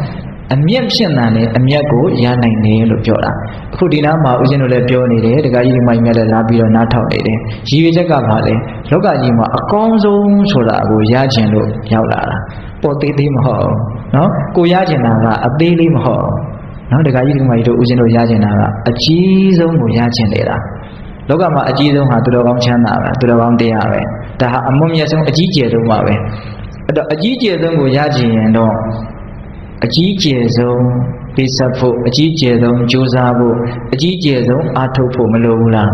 အမျက်ဖြစ်တာနဲ့အမျက်ကိုရနိုင်တယ်လို့ပြောတာအခုဒီနားမှာဦးဇင်းတို့လည်းပြောနေတယ်တခါကြီးဒီမိုင်းမြတ်လည်းလာပြီးတော့နားထောင်နေတယ်ရည်ရွယ်ချက်ကဘာလဲလောကကြီးမှာအကောင်းဆုံးဆိုတာကိုရခြင်းလို့ရောက်လာတာပေါ်သေးသေးမဟုတ်နော်ကိုရခြင်းတာကအသေးလေးမဟုတ် နော်တခါကြီးဒီမိုင်းတို့ဦးဇင်းတို့ရခြင်းတာကအကြီးဆုံးကိုရခြင်းလေတာလောကမှာအကြီးဆုံးဟာသူတော်ကောင်းချမ်းသာပဲသူတော်ကောင်းတရားပဲဒါဟာအမွန်မြတ်ဆုံးအကြီးကျယ်ဆုံးပါပဲအဲ့တော့အကြီးကျယ်ဆုံးကိုရခြင်းရင်တော့အကြီးကျယ်ဆုံးပိစပ်ဖို့အကြီးကျယ်ဆုံးကြိုးစားဖို့အကြီးကျယ်ဆုံးအားထုတ်ဖို့မလိုဘူးလား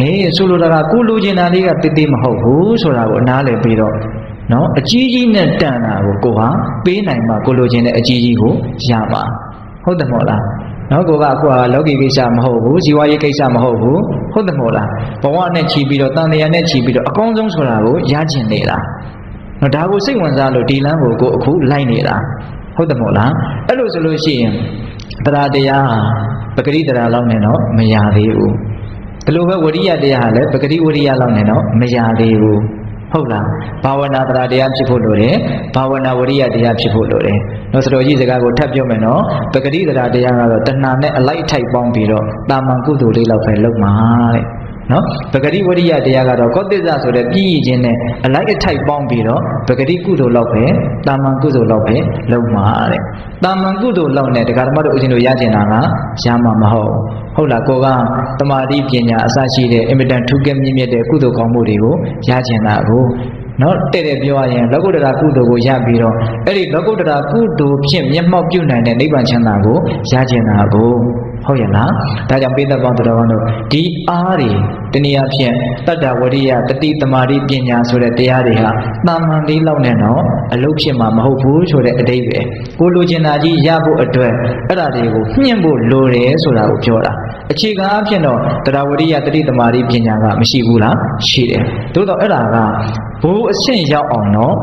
အေးဆိုလိုတာကကိုလိုချင်တာလေးကတိတိမဟုတ်ဘူးဆိုတာကိုအနားလည်ပြီးတော့နော်အကြီးကြီးနဲ့တန်တာကိုကိုဟာပေးနိုင်မှကိုလိုချင်တဲ့အကြီးကြီးကိုရမှာ ဟုတ်တယ်မို့လားနော်ကိုကအခုကလောကီကိစ္စမဟုတ်ဘူးဇီဝရေးကိစ္စမဟုတ်ဘူးဟုတ်တယ်မို့လားဘဝနဲ့ခြီးပြီးတော့တန်တရားနဲ့ခြီးပြီးတော့အကောင်းဆုံးဆိုတာကိုရကျင်နေတာနော်ဒါကိုစိတ်ဝင်စားလို့ဒီလမ်းကိုကိုအခုလိုက်နေတာဟုတ်တယ်မို့လားအဲ့လိုဆိုလို့ရှိရင်တရားတရားပဂရိတရားလောက်နဲ့တော့မရသေးဘူးဒီလိုပဲဝရိယတရားဟာလည်းပဂရိဝရိယလောက်နဲ့တော့မရသေးဘူး ဟုတ်လားဘာဝနာတရားတရားဖြစ်ဖို့လိုတယ်ဘာဝနာဝရိယတရားဖြစ်ဖို့လိုတယ်နော်စတော်ကြီးစကားကိုထပ်ပြောမယ်နော်ပဂရိတရားတရားကတော့တဏှာနဲ့အလိုက်ထိုက်ပေါင်းပြီးတော့တာမန်ကုသိုလ်လေးလောက်ပဲလုပ်မှာတဲ့ နော်ပဂတိဝရိယတရားကတော့ကောတိဇဆိုတဲ့ပြည့်ရည်ခြင်းနဲ့အလိုက်အထိုက်ပေါင်းပြီးတော့ပဂတိကုသိုလ်လောက်ပဲတာမန်ကုသိုလ်လောက်ပဲလုံးမှာတဲ့တာမန်ကုသိုလ်လောက်နဲ့တရားဓမ္မတို့အရှင်တို့ရကျင်တာကရမှာမဟုတ်ဟုတ်လားကိုကတမာတိပညာအစရှိတဲ့အင်မတန်ထူးကဲမြင့်မြတ်တဲ့ကုသိုလ်ကောင်းမှုတွေကိုရကျင်တာကိုနော်တဲ့တဲ့ပြောရရင်လောကုတ္တရာကုသိုလ်ကိုရပြီးတော့အဲ့ဒီလောကုတ္တရာကုသိုလ်ဖြင့်မျက်မှောက်ပြုနိုင်တဲ့နိဗ္ဗာန်ချမ်းသာကိုရကျင်တာကို ဟုတ်ရဲ့လားဒါကြောင့်ပိဿပေါင်းတော်ကောင်းတို့ဒီအားတွေတနည်းအားဖြင့်တတ္တဝရိယတတိတမာတိပညာဆိုတဲ့တရားတွေဟာတာမန်လေးလောက်နဲ့တော့အလုပ်ဖြစ်မှာမဟုတ်ဘူးဆိုတဲ့အတိတ်ပဲကိုလိုချင်တာကြီးရဖို့အတွက်အဲ့ဒါတွေကိုညှင့်ဖို့လိုတယ်ဆိုတာကိုပြောတာအခြေခံအဖြစ်တော့တရားဝရိယတတိတမာတိပညာကမရှိဘူးလားရှိတယ်သို့တော့အဲ့ဒါကဘိုးအဆင့်ရောက်အောင်တော့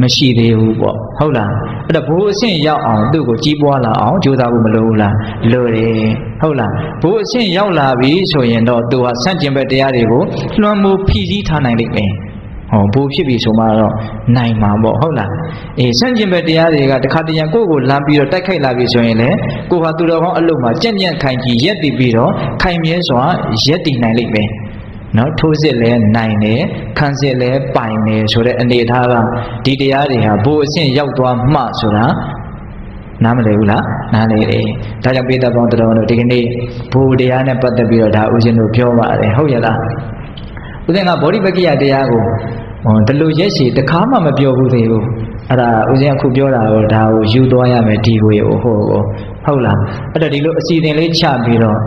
မရှိသေးဘူးပေါ့ဟုတ်လားအဲ့တော့ဘိုးအဆင့်ရောက်အောင်သူ့ကိုကြီးပွားလာအောင်ကြိုးစားဖို့မလိုဘူးလားလိုတယ်ဟုတ်လားဘိုးအဆင့်ရောက်လာပြီဆိုရင်တော့သူဟာဆန့်ကျင်ဘက်တရားတွေကိုလွှမ်းမိုးဖြည့်ဆည်းထားနိုင်လိမ့်မယ်ဟောဘူဖြစ်ပြီဆိုမှတော့နိုင်မှာပေါ့ဟုတ်လားအေးဆန့်ကျင်ဘက်တရားတွေကတခါတရံကိုယ့်ကိုလမ်းပြီးတော့တိုက်ခိုက်လာပြီဆိုရင်လေကိုဟာသူတော်ကောင်းအလုပ်မှာကြက်ကြက်ခိုင်ကြီးရက်တည်ပြီးတော့ခိုင်မြဲစွာရက်တည်နိုင်လိမ့်မယ် နော်ထိုးစစ်လဲနိုင်တယ်ခံစစ်လဲပိုင်တယ်ဆိုတဲ့အနေအထားကဒီတရားတွေဟာဘိုးအဆင့်ရောက်သွားမှဆိုတာနားမလည်ဘူးလားနားလည်တယ်ဒါကြောင့်ပိဿပေါင်းတော်တို့ဒီကနေ့ဘိုးတရားနဲ့ပတ်သက်ပြီးတော့ဒါဦးဇင်းတို့ပြောပါတယ်ဟုတ်ရဲ့လားဦးဇင်းကဗောဓိပက္ခိယတရားကိုဟောဒီလိုရက်ရှည်တခါမှမပြောဘူးသေးဘူးအဲ့ဒါဦးဇင်းအခုပြောတာကိုဒါကိုယူသွားရမယ်ဒီကိုဟိုကိုဟုတ်လားအဲ့ဒါဒီလိုအစီအစဉ်လေးချပြီးတော့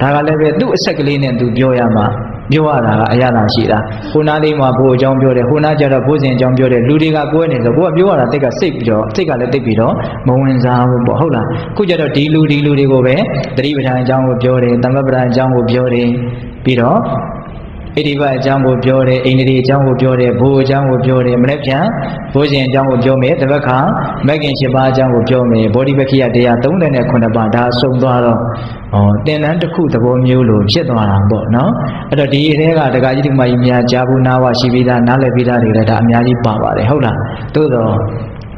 ဒါကလည်းပဲသူ့အဆက်ကလေးနဲ့သူပြောရမှာပြောရတာကအရသာရှိတာဟိုနားလေးမှာဘိုးအကြောင်းပြောတယ်ဟိုနားကျတော့ဘိုးစဉ်အကြောင်းပြောတယ်လူတွေကကွဲနေဆိုကိုကပြောရတာတိတ်ကစိတ်ပြီးတော့စိတ်ကလည်းတိတ်ပြီးတော့မဝင်စားဘူးပေါ့ဟုတ်လားခုကျတော့ဒီလူဒီလူတွေကိုပဲတတိပဋ္ဌာန်အကြောင်းကိုပြောတယ်သမပဋ္ဌာန်အကြောင်းကိုပြောတယ်ပြီးတော့ဣတိပအကြောင်းကိုပြောတယ်အိန္ဒြေအကြောင်းကိုပြောတယ်ဘိုးအကြောင်းကိုပြောတယ်မနေ့ပြန်ဘိုးရှင်အကြောင်းကိုပြောမယ်တပတ်ခါမက်ကင်၈ပါးအကြောင်းကိုပြောမယ်ဘောဓိပက္ခိယတရား39ပါးဒါစုံသွားတော့ ဟောတင်တန်းတစ်ခုသဘောမျိုးလိုဖြစ်သွားတာပေါ့နော်အဲ့တော့ဒီအဲကဒကာကြီးဒီမကြီးများဂျာဘူးနာဝရှိပြီးသားနားလည်ပြီးသားတွေလည်းဒါအများကြီးပါပါတယ်ဟုတ်လားသို့တော့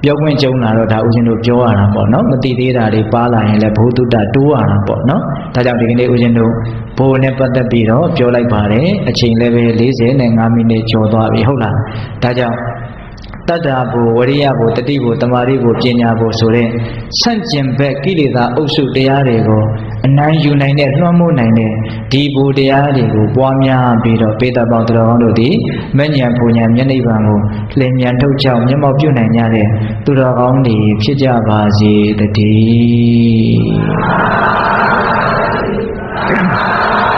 ပြောခွင့်ကြုံလာတော့ဒါဦးဇင်းတို့ပြောရတာပေါ့နော်မတိသေးတာတွေပါလာရင်လည်းဘုသူတ္တတိုးရတာပေါ့နော်ဒါကြောင့်ဒီကနေ့ဦးဇင်းတို့ဘိုးနဲ့ပတ်သက်ပြီးတော့ပြောလိုက်ပါတယ်အချိန်လည်းပဲ45မိနစ်ကျော်သွားပြီဟုတ်လားဒါကြောင့်တတ္တာဘုဝရိယဘုတတိဘုတမာရိဘုပညာဘုဆိုတဲ့ဆန့်ကျင်ဘက်ကိလေသာအုပ်စုတရားတွေကို အနိုင်ယူနိုင်တဲ့လွှမ်းမိုးနိုင်တဲ့ဒီဘုတရားတွေကိုပွားများပြီးတော့ပေတပေါင်းတော်တော်တို့သည်မဉ္ဇဉ်ဘုံညာမျက်နှိပ်ပံကိုလင်မြန်ထုတ်ချောက်မျက်မှောက်ပြုနိုင်ကြတဲ့သူတော်ကောင်းတွေဖြစ်ကြပါစေတည်း